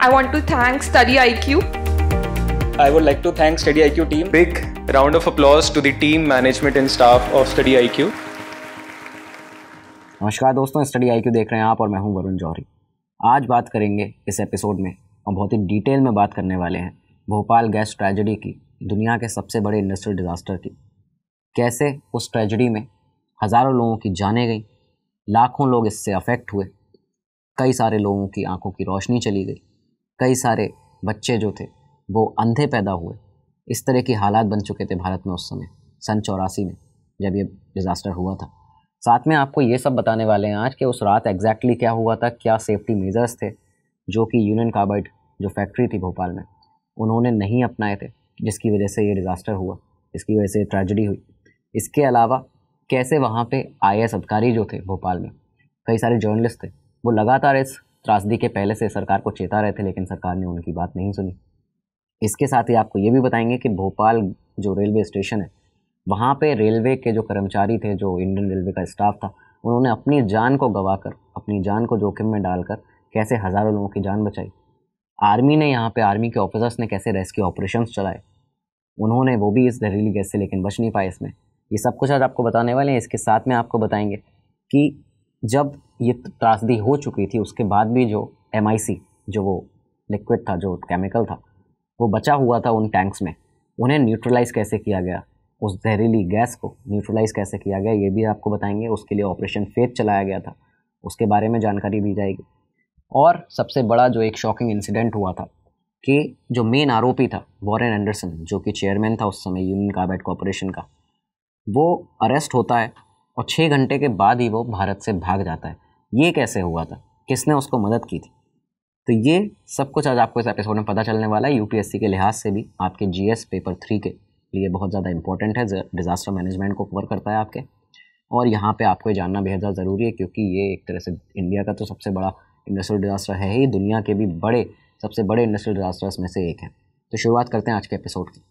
I want to thank Study IQ. I would like to thank Study IQ team. Big round of applause to the team, management and staff of Study IQ. नमस्कार दोस्तों study आई देख रहे हैं आप और मैं हूँ वरुण जौहरी आज बात करेंगे इस एपिसोड में और बहुत ही डिटेल में बात करने वाले हैं भोपाल गैस ट्रेजेडी की दुनिया के सबसे बड़े इंडस्ट्रियल डिज़ास्टर की कैसे उस ट्रेजेडी में हज़ारों लोगों की जाने गई लाखों लोग इससे अफेक्ट हुए कई सारे लोगों की आँखों की रोशनी चली गई कई सारे बच्चे जो थे, वो अंधे पैदा हुए। इस तरह की हालात बन चुके थे भारत में उस समय, सन चौरासी में, जब ये डिज़ास्टर हुआ था। साथ में आपको ये सब बताने वाले हैं आज कि उस रात एग्जैक्टली क्या हुआ था, क्या सेफ्टी मेजर्स थे, जो कि यूनियन कार्बाइड जो फैक्ट्री थी भोपाल में, उन्होंने नहीं अपनाए थे, जिसकी वजह से ये डिज़ास्टर हुआ, जिसकी वजह से ट्रेजडी हुई। इसके अलावा, कैसे वहाँ पे आई अधिकारी जो थे भोपाल में, कई सारे जर्नलिस्ट थे, वो लगातार इस त्रासदी के पहले से सरकार को चेता रहे थे, लेकिन सरकार ने उनकी बात नहीं सुनी। इसके साथ ही आपको ये भी बताएँगे कि भोपाल जो रेलवे स्टेशन है, वहाँ पे रेलवे के जो कर्मचारी थे, जो इंडियन रेलवे का स्टाफ था, उन्होंने अपनी जान को गवा कर अपनी जान को जोखिम में डालकर कैसे हज़ारों लोगों की जान बचाई। आर्मी ने यहाँ पे, आर्मी के ऑफिसर्स ने कैसे रेस्क्यू ऑपरेशन चलाए? उन्होंने वो भी इस जहरीली गैस से, लेकिन बच नहीं पाए इसमें। ये सब कुछ आज आपको बताने वाले हैं। इसके साथ में आपको बताएँगे कि जब ये त्रासदी हो चुकी थी, उसके बाद भी जो एमआईसी जो वो लिक्विड था, जो केमिकल था, वो बचा हुआ था उन टैंक्स में। उन्हें न्यूट्रलाइज कैसे किया गया? उस जहरीली गैस को न्यूट्रलाइज कैसे किया गया, ये भी आपको बताएँगे। उसके लिए ऑपरेशन फेथ चलाया गया था। उसके बारे में जानकारी दी जाएगी। और सबसे बड़ा जो एक शॉकिंग इंसिडेंट हुआ था, कि जो मेन आरोपी था वॉरेन एंडरसन जो कि चेयरमैन था उस समय यूनियन कार्बाइड कॉरपोरेशन का, वो अरेस्ट होता है और छः घंटे के बाद ही वो भारत से भाग जाता है। ये कैसे हुआ था? किसने उसको मदद की थी? तो ये सब कुछ आज आपको इस एपिसोड में पता चलने वाला है। यूपीएससी के लिहाज से भी आपके जीएस पेपर थ्री के लिए बहुत ज़्यादा इंपॉर्टेंट है। डिज़ास्टर मैनेजमेंट को कवर करता है आपके। और यहाँ पे आपको जानना बेहद ज़्यादा ज़रूरी है क्योंकि ये एक तरह से इंडिया का तो सबसे बड़ा इंडस्ट्रियल डिज़ास्टर है ही। दुनिया के भी बड़े, सबसे बड़े इंडस्ट्रियल डिज़ास्टर्स में से एक है। तो शुरुआत करते हैं आज के एपिसोड की।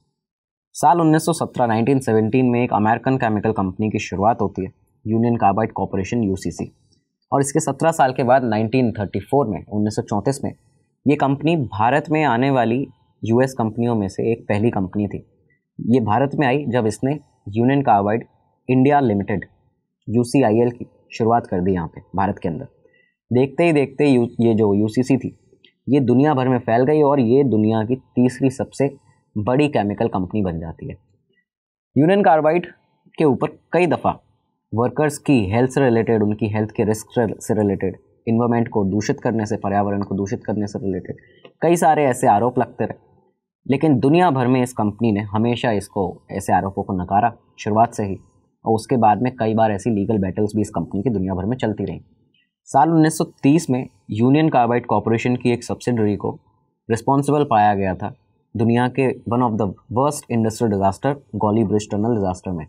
साल 1917 1917 में एक अमेरिकन केमिकल कंपनी की शुरुआत होती है। यूनियन कार्बाइड कॉरपोरेशन यूसीसी और इसके 17 साल के बाद 1934 में 1934 में, ये कंपनी भारत में आने वाली यूएस कंपनियों में से एक पहली कंपनी थी। ये भारत में आई जब इसने Union Carbide India limited, UCIL की शुरुआत कर दी यहाँ पे, भारत के अंदर। देखते ही देखते यू, ये जो यूसीसी थी, ये दुनिया भर में फैल गई और ये दुनिया की तीसरी सबसे बड़ी केमिकल कंपनी बन जाती है। यूनियन कार्बाइड के ऊपर कई दफ़ा वर्कर्स की हेल्थ से रिलेटेड उनकी हेल्थ के रिस्क से रिलेटेड इन्वायरमेंट को दूषित करने से, पर्यावरण को दूषित करने से रिलेटेड कई सारे ऐसे आरोप लगते रहे। लेकिन दुनिया भर में इस कंपनी ने हमेशा इसको, ऐसे आरोपों को नकारा, शुरुआत से ही। और उसके बाद में कई बार ऐसी लीगल बैटल्स भी इस कंपनी की दुनिया भर में चलती रहीं। साल 1930 में यूनियन कार्बाइड कॉरपोरेशन की एक सब्सिडरी को रिस्पॉन्सिबल पाया गया था। दुनिया के one of the worst industrial disaster Gauley Bridge tunnel disaster में।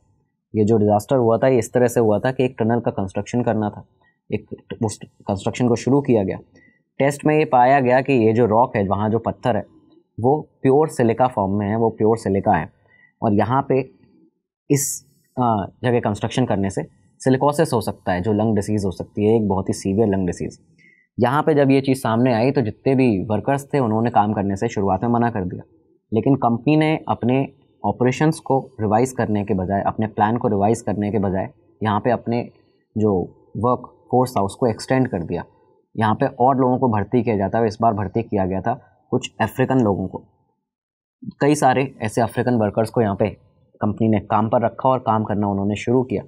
ये जो डिज़ास्टर हुआ था, ये इस तरह से हुआ था कि एक टनल का कंस्ट्रक्शन करना था। एक उस कंस्ट्रक्शन को शुरू किया गया। टेस्ट में ये पाया गया कि ये जो रॉक है, वहाँ जो पत्थर है, वो प्योर सिलिका फॉर्म में है, वो प्योर सिलिका है। और यहाँ पे इस जगह कंस्ट्रक्शन करने से सिलिकोसिस हो सकता है, जो लंग डिसीज़ हो सकती है, एक बहुत ही सीवियर लंग डिसीज़ यहाँ पे जब ये चीज़ सामने आई तो जितने भी वर्कर्स थे, उन्होंने काम करने से शुरुआत में मना कर दिया। लेकिन कंपनी ने अपने ऑपरेशंस को रिवाइज़ करने के बजाय, अपने प्लान को रिवाइज़ करने के बजाय, यहाँ पे अपने जो वर्क फोर्स था, उसको एक्सटेंड कर दिया। यहाँ पे और लोगों को भर्ती किया जाता है, इस बार भर्ती किया गया था कुछ अफ्रीकन लोगों को। कई सारे ऐसे अफ्रीकन वर्कर्स को यहाँ पे कंपनी ने काम पर रखा और काम करना उन्होंने शुरू किया।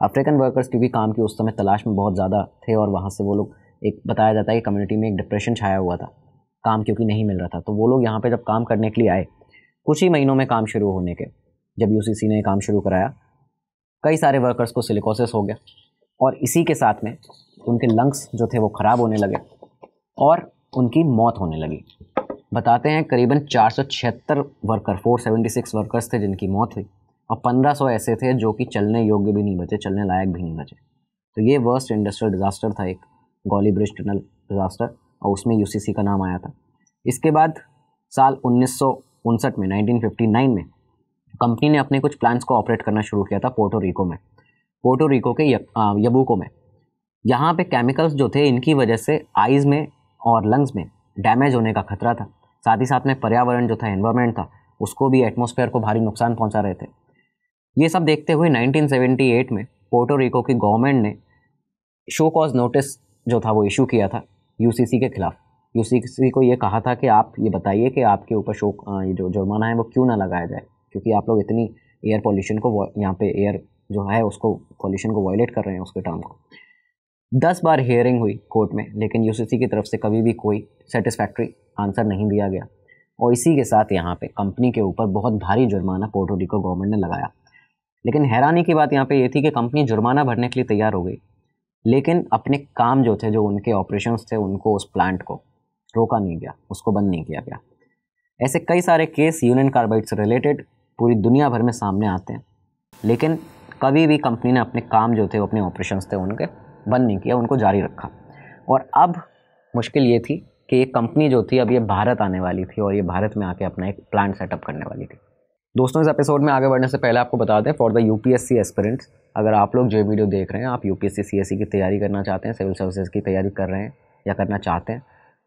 अफ्रीकन वर्कर्स की भी काम की उस समय तलाश में बहुत ज़्यादा थे और वहाँ से वो लोग एक बताया जाता है कि कम्युनिटी में एक डिप्रेशन छाया हुआ था। काम क्योंकि नहीं मिल रहा था। तो वो लोग यहाँ पे जब काम करने के लिए आए कुछ ही महीनों में काम शुरू होने के, जब यूसीसी ने काम शुरू कराया, कई सारे वर्कर्स को सिलिकोसिस हो गया और इसी के साथ में उनके लंग्स जो थे वो ख़राब होने लगे और उनकी मौत होने लगी। बताते हैं करीबन चार सौ छिहत्तर वर्कर 476 वर्कर्स थे जिनकी मौत हुई और 1500 ऐसे थे जो कि चलने योग्य भी नहीं बचे, चलने लायक भी नहीं बचे। तो ये वर्स्ट इंडस्ट्रियल डिज़ास्टर था एक गॉली ब्रिज टनल डिज़ास्टर और उसमें यूसीसी का नाम आया था। इसके बाद साल उन्नीस में 1959 में। कंपनी ने अपने कुछ प्लान्स को ऑपरेट करना शुरू किया था पोर्टो रिको में पोर्टो रिको के यबूको में। यहाँ पे केमिकल्स जो थे, इनकी वजह से आइज़ में और लंग्स में डैमेज होने का खतरा था। साथ ही साथ में पर्यावरण जो था एनवायरमेंट था, उसको भी एटमोसफेयर को भारी नुकसान पहुँचा रहे थे। ये सब देखते हुए 1978 में पोर्टो रिको की गवर्नमेंट ने शो कॉज नोटिस जो था, वो इशू किया था यूसीसी के खिलाफ। यूसीसी को ये कहा था कि आप ये बताइए कि आपके ऊपर शो ये जो जुर्माना है वो क्यों ना लगाया जाए? क्योंकि आप लोग इतनी एयर पॉल्यूशन को यहाँ पे एयर जो है उसको, पॉल्यूशन को वायलेट कर रहे हैं उसके टर्म को। दस बार हेयरिंग हुई कोर्ट में, लेकिन यूसीसी की तरफ़ से कभी भी कोई सेटिस्फैक्ट्री आंसर नहीं दिया गया। और इसी के साथ यहाँ पे कंपनी के ऊपर बहुत भारी जुर्माना पोर्टोरिको गवर्नमेंट ने लगाया। लेकिन हैरानी की बात यहाँ पे ये थी कि कंपनी जुर्माना भरने के लिए तैयार हो गई। लेकिन अपने काम जो थे, जो उनके ऑपरेशंस थे, उनको उस प्लांट को रोका नहीं गया, उसको बंद नहीं किया गया। ऐसे कई सारे केस यूनियन कार्बाइड से रिलेटेड पूरी दुनिया भर में सामने आते हैं। लेकिन कभी भी कंपनी ने अपने काम जो थे अपने ऑपरेशन थे, उनके बंद नहीं किया, उनको जारी रखा। और अब मुश्किल ये थी कि ये कंपनी जो थी, अब ये भारत आने वाली थी और ये भारत में आके अपना एक प्लांट सेटअप करने वाली थी। दोस्तों, इस एपिसोड में आगे बढ़ने से पहले आपको बता दें for the U P S C aspirants अगर आप लोग जो वीडियो देख रहे हैं, आप U P S C C S C की तैयारी करना चाहते हैं सिविल सर्विसेज़ की तैयारी कर रहे हैं या करना चाहते हैं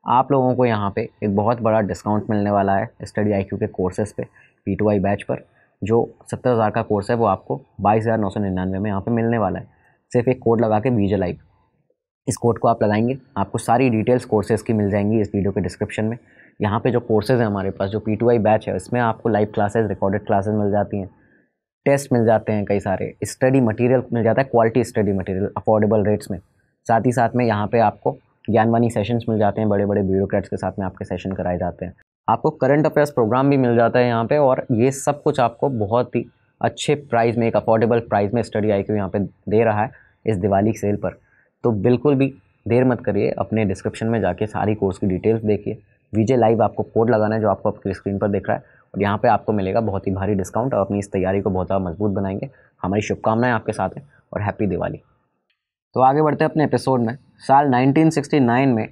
आप लोगों को यहाँ पे एक बहुत बड़ा डिस्काउंट मिलने वाला है स्टडी आईक्यू के कोर्सेज़ पे पी टू आई बैच पर, जो सत्तर हज़ार का कोर्स है, वो आपको बाईस हज़ार नौ सौ निन्यानवे में यहाँ पे मिलने वाला है। सिर्फ़ एक कोड लगा के बीजे लाइव इस कोड को आप लगाएँगे, आपको सारी डिटेल्स कोर्सेज़ की मिल जाएँगी इस वीडियो के डिस्क्रिप्शन में। यहाँ पे जो कोर्सेज़ हैं हमारे पास, जो पी टू आई बैच है, इसमें आपको लाइव क्लासेज रिकॉर्डेड क्लासेज मिल जाती हैं। टेस्ट मिल जाते हैं कई सारे। स्टडी मटेरियल मिल जाता है quality study material affordable rates में। साथ ही साथ में यहाँ पे आपको ज्ञानवानी सेशंस मिल जाते हैं बड़े बड़े ब्यूरोक्रेट्स के साथ में आपके सेशन कराए जाते हैं। आपको करंट अफेयर्स प्रोग्राम भी मिल जाता है यहाँ पे और ये सब कुछ आपको बहुत ही अच्छे प्राइस में, एक अफोर्डेबल प्राइस में स्टडी आई क्यू यहाँ पे दे रहा है इस दिवाली सेल पर। तो बिल्कुल भी देर मत करिए, अपने डिस्क्रिप्शन में जाके सारी कोर्स की डिटेल्स देखिए। वीजे लाइव आपको कोड लगाना है जो आपको आपकी स्क्रीन पर दिख रहा है और यहाँ पे आपको मिलेगा बहुत ही भारी डिस्काउंट और अपनी इस तैयारी को बहुत ज़्यादा मज़बूत बनाएँगे। हमारी शुभकामनाएँ आपके साथ हैं और हैप्पी दिवाली। तो आगे बढ़ते हैं अपने एपिसोड में। साल 1969 में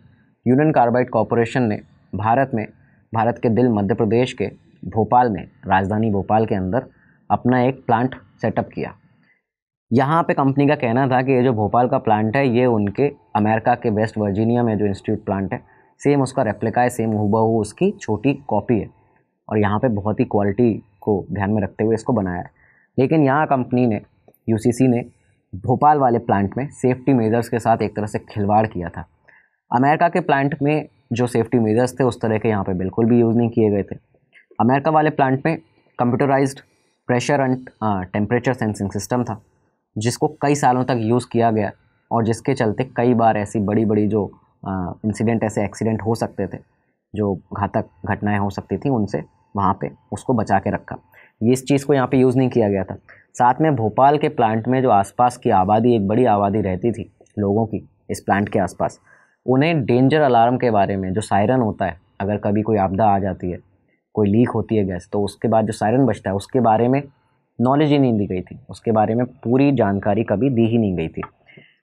यूनियन कार्बाइड कॉरपोरेशन ने भारत में, भारत के दिल मध्य प्रदेश के भोपाल में, राजधानी भोपाल के अंदर अपना एक प्लांट सेटअप किया। यहाँ पे कंपनी का कहना था कि ये जो भोपाल का प्लांट है, ये उनके अमेरिका के वेस्ट वर्जीनिया में जो इंस्टीट्यूट प्लांट है सेम उसका रेप्लिका है सेम हुबहू उसकी छोटी कॉपी है। और यहाँ पे बहुत ही क्वालिटी को ध्यान में रखते हुए इसको बनाया है। लेकिन यहाँ कंपनी ने यूसीसी ने भोपाल वाले प्लांट में सेफ्टी मेजर्स के साथ एक तरह से खिलवाड़ किया था। अमेरिका के प्लांट में जो सेफ्टी मेजर्स थे, उस तरह के यहाँ पे बिल्कुल भी यूज़ नहीं किए गए थे। अमेरिका वाले प्लांट में computerized pressure and temperature sensing system था, जिसको कई सालों तक यूज़ किया गया और जिसके चलते कई बार ऐसी बड़ी बड़ी जो इंसिडेंट ऐसे एक्सीडेंट हो सकते थे, जो घातक घटनाएँ हो सकती थी, उनसे वहाँ पे उसको बचा के रखा। ये इस चीज़ को यहाँ पे यूज़ नहीं किया गया था। साथ में भोपाल के प्लांट में जो आसपास की आबादी, एक बड़ी आबादी रहती थी लोगों की, इस प्लांट के आसपास, उन्हें डेंजर अलार्म के बारे में जो सायरन होता है, अगर कभी कोई आपदा आ जाती है, कोई लीक होती है गैस तो उसके बाद जो सायरन बचता है, उसके बारे में नॉलेज ही नहीं दी गई थी। उसके बारे में पूरी जानकारी कभी दी ही नहीं गई थी।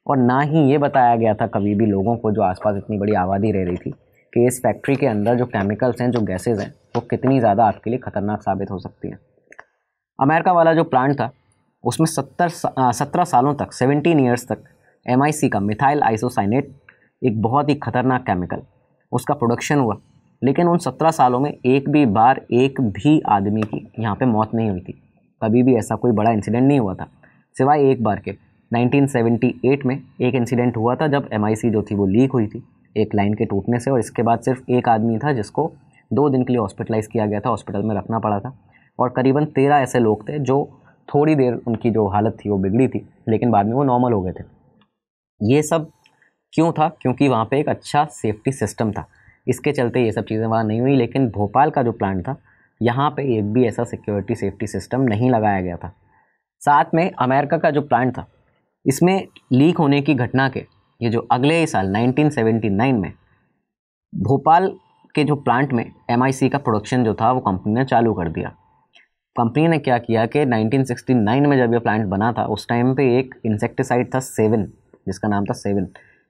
और ना ही ये बताया गया था कभी भी लोगों को जो आसपास इतनी बड़ी आबादी रह रही थी, कि इस फैक्ट्री के अंदर जो केमिकल्स हैं, जो गैसेज हैं, वो कितनी ज़्यादा आपके लिए ख़तरनाक साबित हो सकती हैं। अमेरिका वाला जो प्लांट था उसमें सत्तर सत्रह सालों तक सेवेंटीन ईयर्स तक एमआईसी का मिथाइल आइसोसाइनेट एक बहुत ही ख़तरनाक केमिकल उसका प्रोडक्शन हुआ। लेकिन उन सत्रह सालों में एक भी बार एक भी आदमी की यहाँ पे मौत नहीं हुई थी। कभी भी ऐसा कोई बड़ा इंसिडेंट नहीं हुआ था। सिवाय एक बार के 1978 में एक इंसिडेंट हुआ था जब एमआईसी जो थी वो लीक हुई थी, एक लाइन के टूटने से, और इसके बाद सिर्फ़ एक आदमी था जिसको दो दिन के लिए हॉस्पिटलाइज़ किया गया था हॉस्पिटल में रखना पड़ा था। और करीबन तेरह ऐसे लोग थे जो थोड़ी देर उनकी जो हालत थी वो बिगड़ी थी, लेकिन बाद में वो नॉर्मल हो गए थे। ये सब क्यों था? क्योंकि वहाँ पे एक अच्छा सेफ्टी सिस्टम था। इसके चलते ये सब चीज़ें वहाँ नहीं हुई, लेकिन भोपाल का जो प्लांट था, यहाँ पे एक भी ऐसा सिक्योरिटी सेफ्टी सिस्टम नहीं लगाया गया था। साथ में अमेरिका का जो प्लांट था, इसमें लीक होने की घटना के, ये जो अगले ही साल 1979 में, भोपाल के जो प्लांट में एमआईसी का प्रोडक्शन जो था, वो कंपनी ने चालू कर दिया। कंपनी ने क्या किया कि 1969 में जब ये प्लांट बना था, उस टाइम पे एक इंसेक्टिसाइड था सेवन, जिसका नाम था सेवन।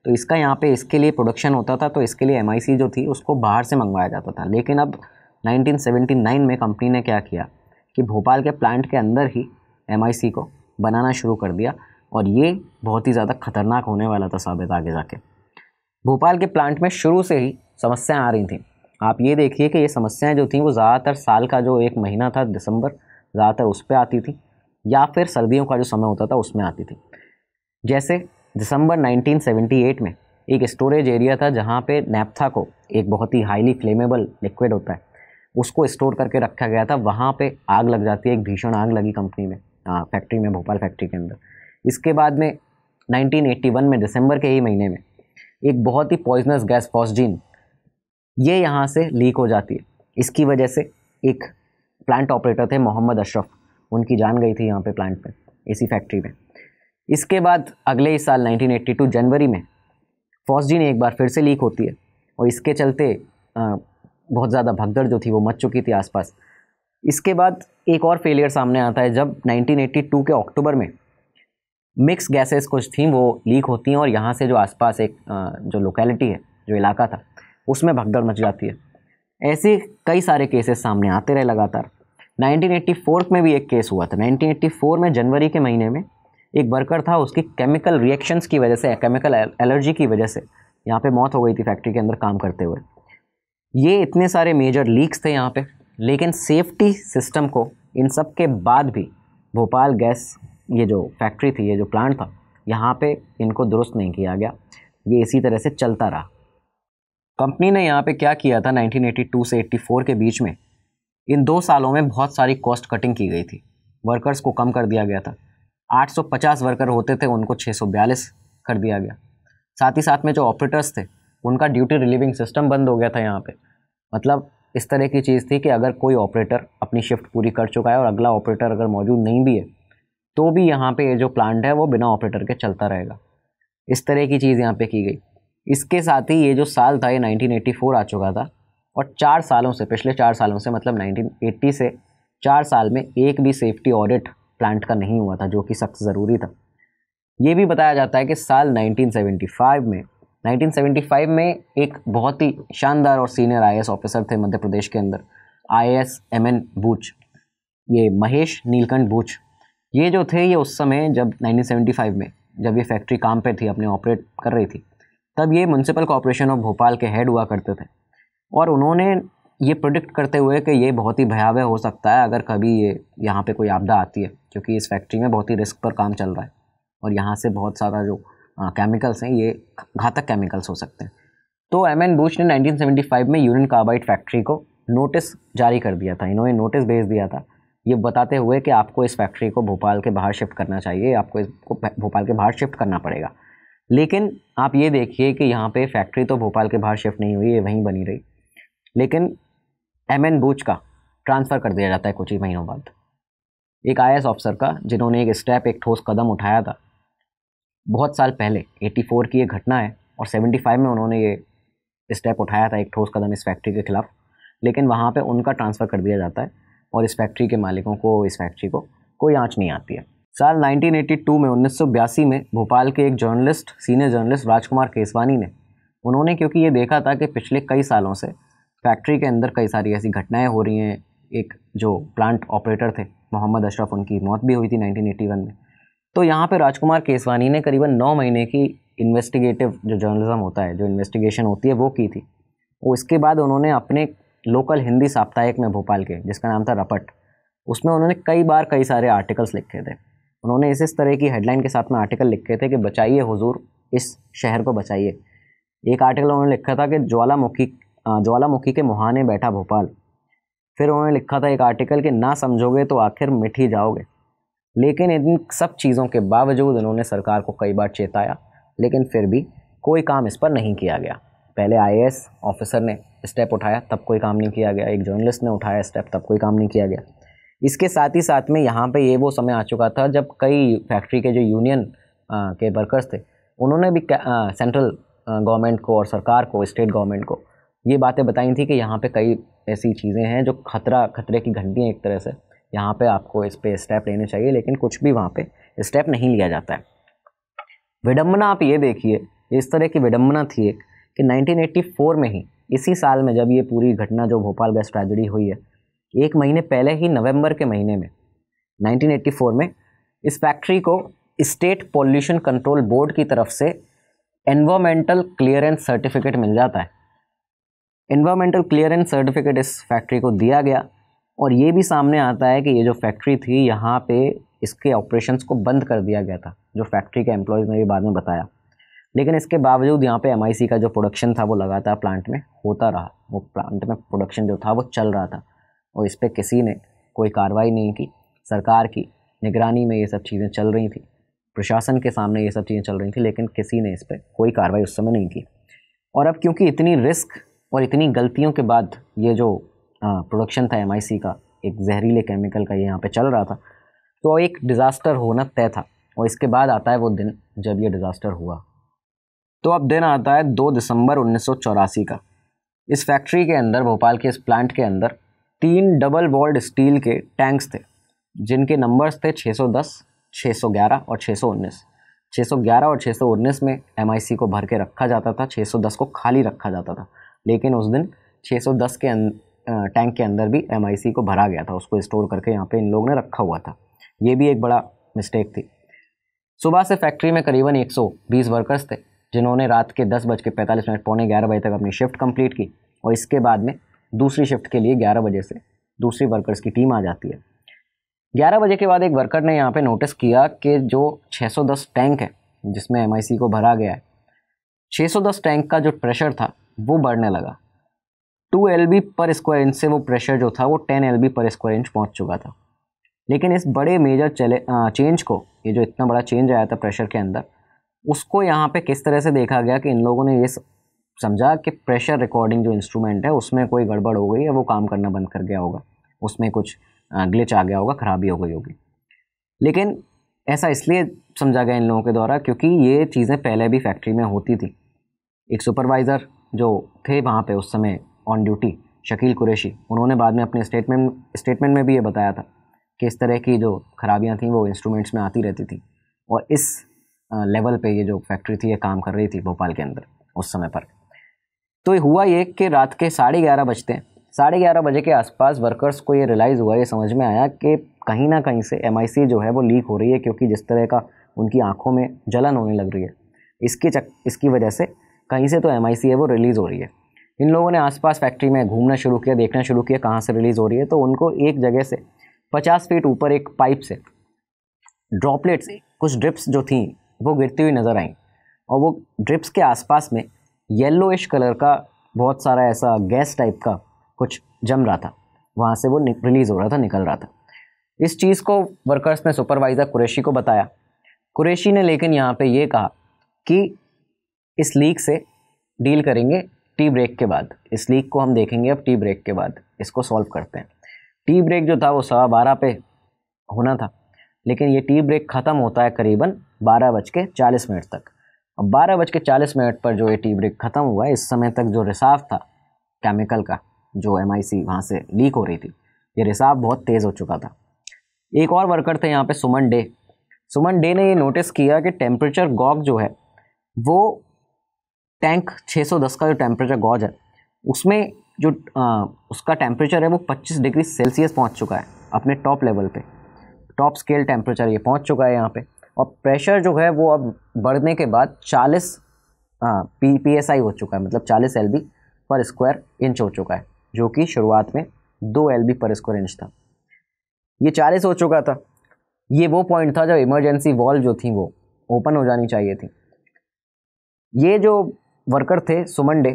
तो इसका यहाँ पे इसके लिए प्रोडक्शन होता था तो इसके लिए एमआईसी जो थी, उसको बाहर से मंगवाया जाता था। लेकिन अब 1979 में कंपनी ने क्या किया कि भोपाल के प्लांट के अंदर ही एमआईसी को बनाना शुरू कर दिया, और ये बहुत ही ज़्यादा खतरनाक होने वाला था साबित आगे जाके। भोपाल के प्लांट में शुरू से ही समस्याएँ आ रही थी। आप ये देखिए कि ये समस्याएँ जो थी, वो ज़्यादातर साल का जो एक महीना था, दिसंबर, ज़्यादातर उस पर आती थी, या फिर सर्दियों का जो समय होता था, उसमें आती थी। जैसे दिसंबर 1978 में एक स्टोरेज एरिया था, जहाँ पे नैप्था को एक बहुत ही हाईली फ्लेमेबल लिक्विड होता है, उसको स्टोर करके रखा गया था। वहाँ पे आग लग जाती है, एक भीषण आग लगी कंपनी में फैक्ट्री में, भोपाल फैक्ट्री के अंदर। इसके बाद में 1981 में, दिसंबर के ही महीने में, एक बहुत ही पॉइजनस गैस, फॉस्जीन ये यहाँ से लीक हो जाती है। इसकी वजह से एक प्लांट ऑपरेटर थे मोहम्मद अशरफ। उनकी जान गई थी यहाँ पे प्लांट पे, इसी फैक्ट्री में। इसके बाद अगले ही साल 1982 जनवरी में फॉस्जीन एक बार फिर से लीक होती है और इसके चलते बहुत ज़्यादा भगदड़ जो थी वो मच चुकी थी आसपास। इसके बाद एक और फेलियर सामने आता है जब 1982 के अक्टूबर में मिक्स गैसेस कुछ थी, वो लीक होती हैं और यहाँ से जो आसपास एक जो लोकेलिटी है, जो इलाका था उसमें भगदड़ मच जाती है। ऐसे कई सारे केसेस सामने आते रहे लगातार। 1984 में भी एक केस हुआ था। 1984 में जनवरी के महीने में एक वर्कर था, उसकी केमिकल रिएक्शंस की वजह से केमिकल एलर्जी की वजह से यहाँ पे मौत हो गई थी फैक्ट्री के अंदर काम करते हुए। ये इतने सारे मेजर लीक्स थे यहाँ पे, लेकिन सेफ्टी सिस्टम को इन सब के बाद भी भोपाल गैस, ये जो फैक्ट्री थी, ये जो प्लांट था, यहाँ पे इनको दुरुस्त नहीं किया गया। ये इसी तरह से चलता रहा। कंपनी ने यहाँ पे क्या किया था 1982 से 84 के बीच में? इन दो सालों में बहुत सारी कॉस्ट कटिंग की गई थी। वर्कर्स को कम कर दिया गया था। 850 वर्कर होते थे, उनको 642 कर दिया गया। साथ ही साथ में जो ऑपरेटर्स थे, उनका ड्यूटी रिलीविंग सिस्टम बंद हो गया था यहाँ पे। मतलब इस तरह की चीज़ थी कि अगर कोई ऑपरेटर अपनी शिफ्ट पूरी कर चुका है और अगला ऑपरेटर अगर मौजूद नहीं भी है तो भी यहाँ पे ये जो प्लांट है, वो बिना ऑपरेटर के चलता रहेगा। इस तरह की चीज़ यहाँ पे की गई। इसके साथ ही ये जो साल था, ये 1984 आ चुका था और चार सालों से, पिछले चार सालों से मतलब 1980 से, चार साल में एक भी सेफ्टी ऑडिट प्लांट का नहीं हुआ था, जो कि सख्त ज़रूरी था। ये भी बताया जाता है कि साल 1975 में 1975 में एक बहुत ही शानदार और सीनियर आईएएस ऑफिसर थे मध्य प्रदेश के अंदर आईएएस एमएन बूच ये महेश नीलकंठ बूच ये जो थे, ये उस समय जब 1975 में, जब ये फैक्ट्री काम पे थी, अपने ऑपरेट कर रही थी तब ये म्यूनसिपल कॉरपोरेशन ऑफ़ भोपाल के हेड हुआ करते थे। और उन्होंने ये प्रोडिक्ट करते हुए कि ये बहुत ही भयावह हो सकता है अगर कभी ये यहाँ पे कोई आपदा आती है, क्योंकि इस फैक्ट्री में बहुत ही रिस्क पर काम चल रहा है। और यहाँ से बहुत सारा जो केमिकल्स हैं, ये घातक केमिकल्स हो सकते हैं। तो एम एन बुश ने 1975 में यूनियन कार्बाइड फैक्ट्री को नोटिस जारी कर दिया था। इन्होंने नोटिस भेज दिया था। ये बताते हुए कि आपको इस फैक्ट्री को भोपाल के बाहर शिफ्ट करना चाहिए, आपको इसको भोपाल के बाहर शिफ्ट करना पड़ेगा। लेकिन आप ये देखिए कि यहाँ पे फैक्ट्री तो भोपाल के बाहर शिफ्ट नहीं हुई है वहीं बनी रही। लेकिन एम एन बूच का ट्रांसफ़र कर दिया जाता है कुछ ही महीनों बाद। एक आई ऑफिसर का, जिन्होंने एक स्टेप एक ठोस कदम उठाया था। बहुत साल पहले 84 की ये घटना है और 75 में उन्होंने ये स्टेप उठाया था, एक ठोस कदम इस फैक्ट्री के खिलाफ। लेकिन वहाँ पे उनका ट्रांसफ़र कर दिया जाता है और इस फैक्ट्री के मालिकों को, इस फैक्ट्री को कोई आँच नहीं आती है। साल 1982 में, उन्नीस सौ बयासी में भोपाल के एक journalist, senior journalist Rajkumar Keswani ने, उन्होंने, क्योंकि ये देखा था कि पिछले कई सालों से फैक्ट्री के अंदर कई सारी ऐसी घटनाएँ हो रही हैं, एक जो प्लांट ऑपरेटर थे, मोहम्मद अशरफ, उनकी मौत भी हुई थी 1981 में। तो यहाँ पे राजकुमार केसवानी ने करीबन नौ महीने की इन्वेस्टिगेटिव जो जर्नलिज्म होता है, जो इन्वेस्टिगेशन होती है, वो की थी। वो इसके बाद उन्होंने अपने लोकल हिंदी साप्ताहिक में भोपाल के, जिसका नाम था रपट, उसमें उन्होंने कई बार कई सारे आर्टिकल्स लिखे थे। उन्होंने इस इस तरह की हेडलाइन के साथ में आर्टिकल लिखे थे कि बचाइए हुजूर, इस शहर को बचाइए। एक आर्टिकल उन्होंने लिखा था कि ज्वालामुखी ज्वालामुखी के मुहाने बैठा भोपाल। फिर उन्होंने लिखा था एक आर्टिकल कि ना समझोगे तो आखिर मिट ही जाओगे। लेकिन इन सब चीज़ों के बावजूद उन्होंने सरकार को कई बार चेताया, लेकिन फिर भी कोई काम इस पर नहीं किया गया। पहले आईएएस ऑफिसर ने स्टेप उठाया, तब कोई काम नहीं किया गया। एक जर्नलिस्ट ने उठाया स्टेप तब कोई काम नहीं किया गया। इसके साथ ही साथ में यहाँ पे ये वो समय आ चुका था जब कई फैक्ट्री के जो यूनियन के वर्कर्स थे, उन्होंने भी सेंट्रल गवर्नमेंट को और सरकार को स्टेट गवर्नमेंट को ये बातें बताई थी कि यहाँ पे कई ऐसी चीज़ें हैं जो खतरा, खतरे की घंटी हैं एक तरह से। यहाँ पे आपको इस पर स्टेप लेने चाहिए, लेकिन कुछ भी वहाँ पे स्टेप नहीं लिया जाता है। विडम्बना आप ये देखिए, इस तरह की विडम्बना थी कि 1984 में ही, इसी साल में जब ये पूरी घटना, जो भोपाल गैस ट्रेजडी हुई है एक महीने पहले ही नवंबर के महीने में 1984 में, इस फैक्ट्री को स्टेट पॉल्यूशन कंट्रोल बोर्ड की तरफ़ से एनवायरमेंटल क्लियरेंस सर्टिफिकेट मिल जाता है। इन्वायरमेंटल क्लियरेंस सर्टिफिकेट इस फैक्ट्री को दिया गया और ये भी सामने आता है कि ये जो फैक्ट्री थी, यहाँ पे इसके ऑपरेशंस को बंद कर दिया गया था, जो फैक्ट्री के एम्प्लॉयज़ ने भी बाद में बताया। लेकिन इसके बावजूद यहाँ पे एम का जो प्रोडक्शन था, वो लगातार प्लांट में होता रहा। वो प्लांट में प्रोडक्शन जो था, वो चल रहा था। और इस पर किसी ने कोई कार्रवाई नहीं की। सरकार की निगरानी में ये सब चीज़ें चल रही थी। प्रशासन के सामने ये सब चीज़ें चल रही थी, लेकिन किसी ने इस पर कोई कार्रवाई उस समय नहीं की। और अब क्योंकि इतनी रिस्क और इतनी गलतियों के बाद ये जो प्रोडक्शन था एमआईसी का, एक जहरीले केमिकल का ये यहाँ पे चल रहा था तो एक डिज़ास्टर होना तय था। और इसके बाद आता है वो दिन जब ये डिज़ास्टर हुआ। तो अब दिन आता है दो दिसंबर उन्नीस सौ चौरासी का। इस फैक्ट्री के अंदर, भोपाल के इस प्लांट के अंदर तीन डबल वॉल्ड स्टील के टैंक्स थे जिनके नंबर्स थे 610, 611 और 619 611 और 619 में एमआईसी को भर के रखा जाता था 610 को खाली रखा जाता था। लेकिन उस दिन 610 के टैंक के अंदर भी एमआईसी को भरा गया था उसको स्टोर करके यहाँ पे इन लोगों ने रखा हुआ था। ये भी एक बड़ा मिस्टेक थी। सुबह से फैक्ट्री में करीबन 120 वर्कर्स थे जिन्होंने रात के दस बज के पैंतालीस मिनट पौने ग्यारह बजे तक अपनी शिफ्ट कंप्लीट की और इसके बाद में दूसरी शिफ्ट के लिए ग्यारह बजे से दूसरी वर्कर्स की टीम आ जाती है। ग्यारह बजे के बाद एक वर्कर ने यहाँ पे नोटिस किया कि जो 610 टैंक है, जिसमें एमआईसी को भरा गया है 610 टैंक का जो प्रेशर था, वो बढ़ने लगा। Two L per square inch से वो प्रेशर जो था, वो ten L per square inch पहुँच चुका था। लेकिन इस बड़े मेजर चले चेंज को, ये जो इतना बड़ा चेंज आया था प्रेशर के अंदर, उसको यहाँ पे किस तरह से देखा गया कि इन लोगों ने ये समझा कि प्रेशर रिकॉर्डिंग जो इंस्ट्रूमेंट है, उसमें कोई गड़बड़ हो गई है, वो काम करना बंद कर गया होगा। उसमें कुछ ग्लिच आ गया होगा, ख़राबी हो गई होगी। लेकिन ऐसा इसलिए समझा गया इन लोगों के द्वारा क्योंकि ये चीज़ें पहले भी फैक्ट्री में होती थी। एक सुपरवाइज़र जो थे वहाँ पे उस समय ऑन ड्यूटी शकील कुरेशी, उन्होंने बाद में अपने स्टेटमेंट स्टेटमेंट में भी ये बताया था कि इस तरह की जो खराबियाँ थी, वो इंस्ट्रूमेंट्स में आती रहती थी। और इस लेवल पे ये जो फैक्ट्री थी, ये काम कर रही थी भोपाल के अंदर, उस समय पर। तो हुआ ये कि रात के साढ़े ग्यारह बजते हैं। साढ़े ग्यारह बजे के आसपास वर्कर्स को ये रियलाइज़ हुआ, ये समझ में आया कि कहीं ना कहीं से एमआईसी जो है वो लीक हो रही है क्योंकि जिस तरह का उनकी आँखों में जलन होने लग रही है। इसकी चक, इसकी वजह से कहीं से तो एमआईसी है वो रिलीज़ हो रही है। इन लोगों ने आसपास फैक्ट्री में घूमना शुरू किया, देखना शुरू किया कहाँ से रिलीज़ हो रही है तो उनको एक जगह से पचास फीट ऊपर एक पाइप से ड्रॉपलेट्स कुछ ड्रिप्स जो थी, वो गिरती हुई नज़र आई। और वो ड्रिप्स के आसपास में येलोइश कलर का बहुत सारा ऐसा गैस टाइप का कुछ जम रहा था। वहाँ से वो रिलीज़ हो रहा था, निकल रहा था। इस चीज़ को वर्कर्स ने सुपरवाइज़र कुरेशी को बताया। कुरेशी ने लेकिन यहाँ पे ये कहा कि इस लीक से डील करेंगे टी ब्रेक के बाद। इस लीक को हम देखेंगे अब टी ब्रेक के बाद। इसको सॉल्व करते हैं। टी ब्रेक जो था वो सवा बारह पे होना था। लेकिन ये टी ब्रेक ख़त्म होता है करीबन बारह बज के चालीस मिनट तक। अब बारह बज के चालीस मिनट पर जो ये टी ब्रेक ख़त्म हुआ इस समय तक जो रिसाव था केमिकल का जो एम आई सी वहाँ से लीक हो रही थी ये रिसाव बहुत तेज़ हो चुका था। एक और वर्कर थे यहाँ पे सुमन डे। सुमन डे ने ये नोटिस किया कि टेम्परेचर गॉग जो है वो टैंक 610 का जो टेम्परेचर गॉज है उसमें जो आ, उसका टेम्परेचर है वो 25 डिग्री सेल्सियस पहुँच चुका है अपने टॉप लेवल पे। टॉप स्केल टेम्परेचर ये पहुँच चुका है यहाँ पे। और प्रेशर जो है वो अब बढ़ने के बाद 40 पी पी एस आई हो चुका है मतलब 40 L B per square inch हो चुका है, जो कि शुरुआत में दो L B per square inch था। ये 40 हो चुका था। ये वो पॉइंट था जब इमरजेंसी वॉल जो थी वो ओपन हो जानी चाहिए थी। ये जो वर्कर थे, सुमन डे,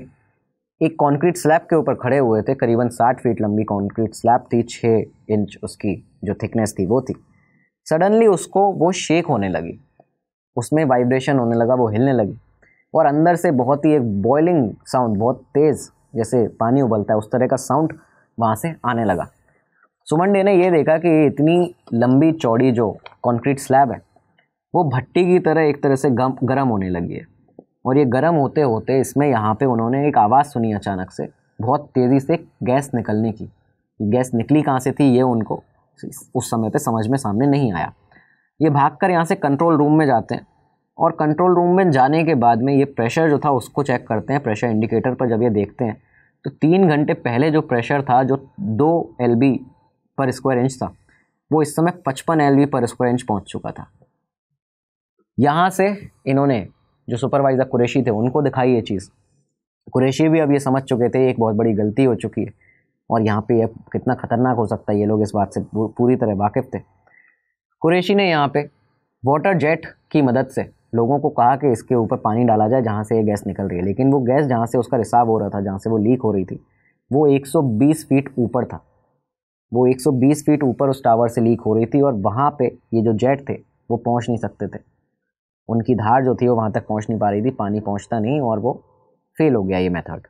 एक कंक्रीट स्लैब के ऊपर खड़े हुए थे, करीबन 60 फीट लंबी कंक्रीट स्लैब थी 6 इंच उसकी जो थिकनेस थी वो थी। सडनली उसको वो शेक होने लगी। उसमें वाइब्रेशन होने लगा, वो हिलने लगी। और अंदर से बहुत ही एक बॉइलिंग साउंड बहुत तेज़, जैसे पानी उबलता है, उस तरह का साउंड वहाँ से आने लगा। सुमन डे ने ये देखा कि इतनी लंबी चौड़ी जो कंक्रीट स्लैब है, वो भट्टी की तरह एक तरह से गम, गर्म होने लगी है। और ये गर्म होते होते इसमें यहाँ पे उन्होंने एक आवाज़ सुनी अचानक से, बहुत तेज़ी से, गैस निकलने की। गैस निकली कहाँ से थी, ये उनको उस समय पे समझ में सामने नहीं आया। ये भाग कर यहाँ से कंट्रोल रूम में जाते हैं और कंट्रोल रूम में जाने के बाद में ये प्रेशर जो था उसको चेक करते हैं प्रेशर इंडिकेटर पर जब ये देखते हैं तो तीन घंटे पहले जो प्रेशर था, जो दो एलबी पर स्क्वायर इंच था, वो इस समय पचपन एलबी पर स्क्वायर इंच पहुँच चुका था। यहाँ से इन्होंने जो सुपरवाइज़र कुरेशी थे, उनको दिखाई ये चीज़। कुरेशी भी अब ये समझ चुके थे, एक बहुत बड़ी गलती हो चुकी है। और यहाँ पे कितना ख़तरनाक हो सकता है ये लोग इस बात से पूरी तरह वाकिफ़ थे। कुरेशी ने यहाँ पे वाटर जेट की मदद से लोगों को कहा कि इसके ऊपर पानी डाला जाए जहाँ से ये गैस निकल रही है। लेकिन वो गैस जहाँ से उसका रिसाव हो रहा था, जहाँ से वो लीक हो रही थी, वो 120 फीट ऊपर था। वो 120 फीट ऊपर उस टावर से लीक हो रही थी और वहाँ पे ये जो जेट थे, वो पहुँच नहीं सकते थे। उनकी धार जो थी, वो वहाँ तक पहुँच नहीं पा रही थी, पानी पहुँचता नहीं और वो फेल हो गया ये मेथड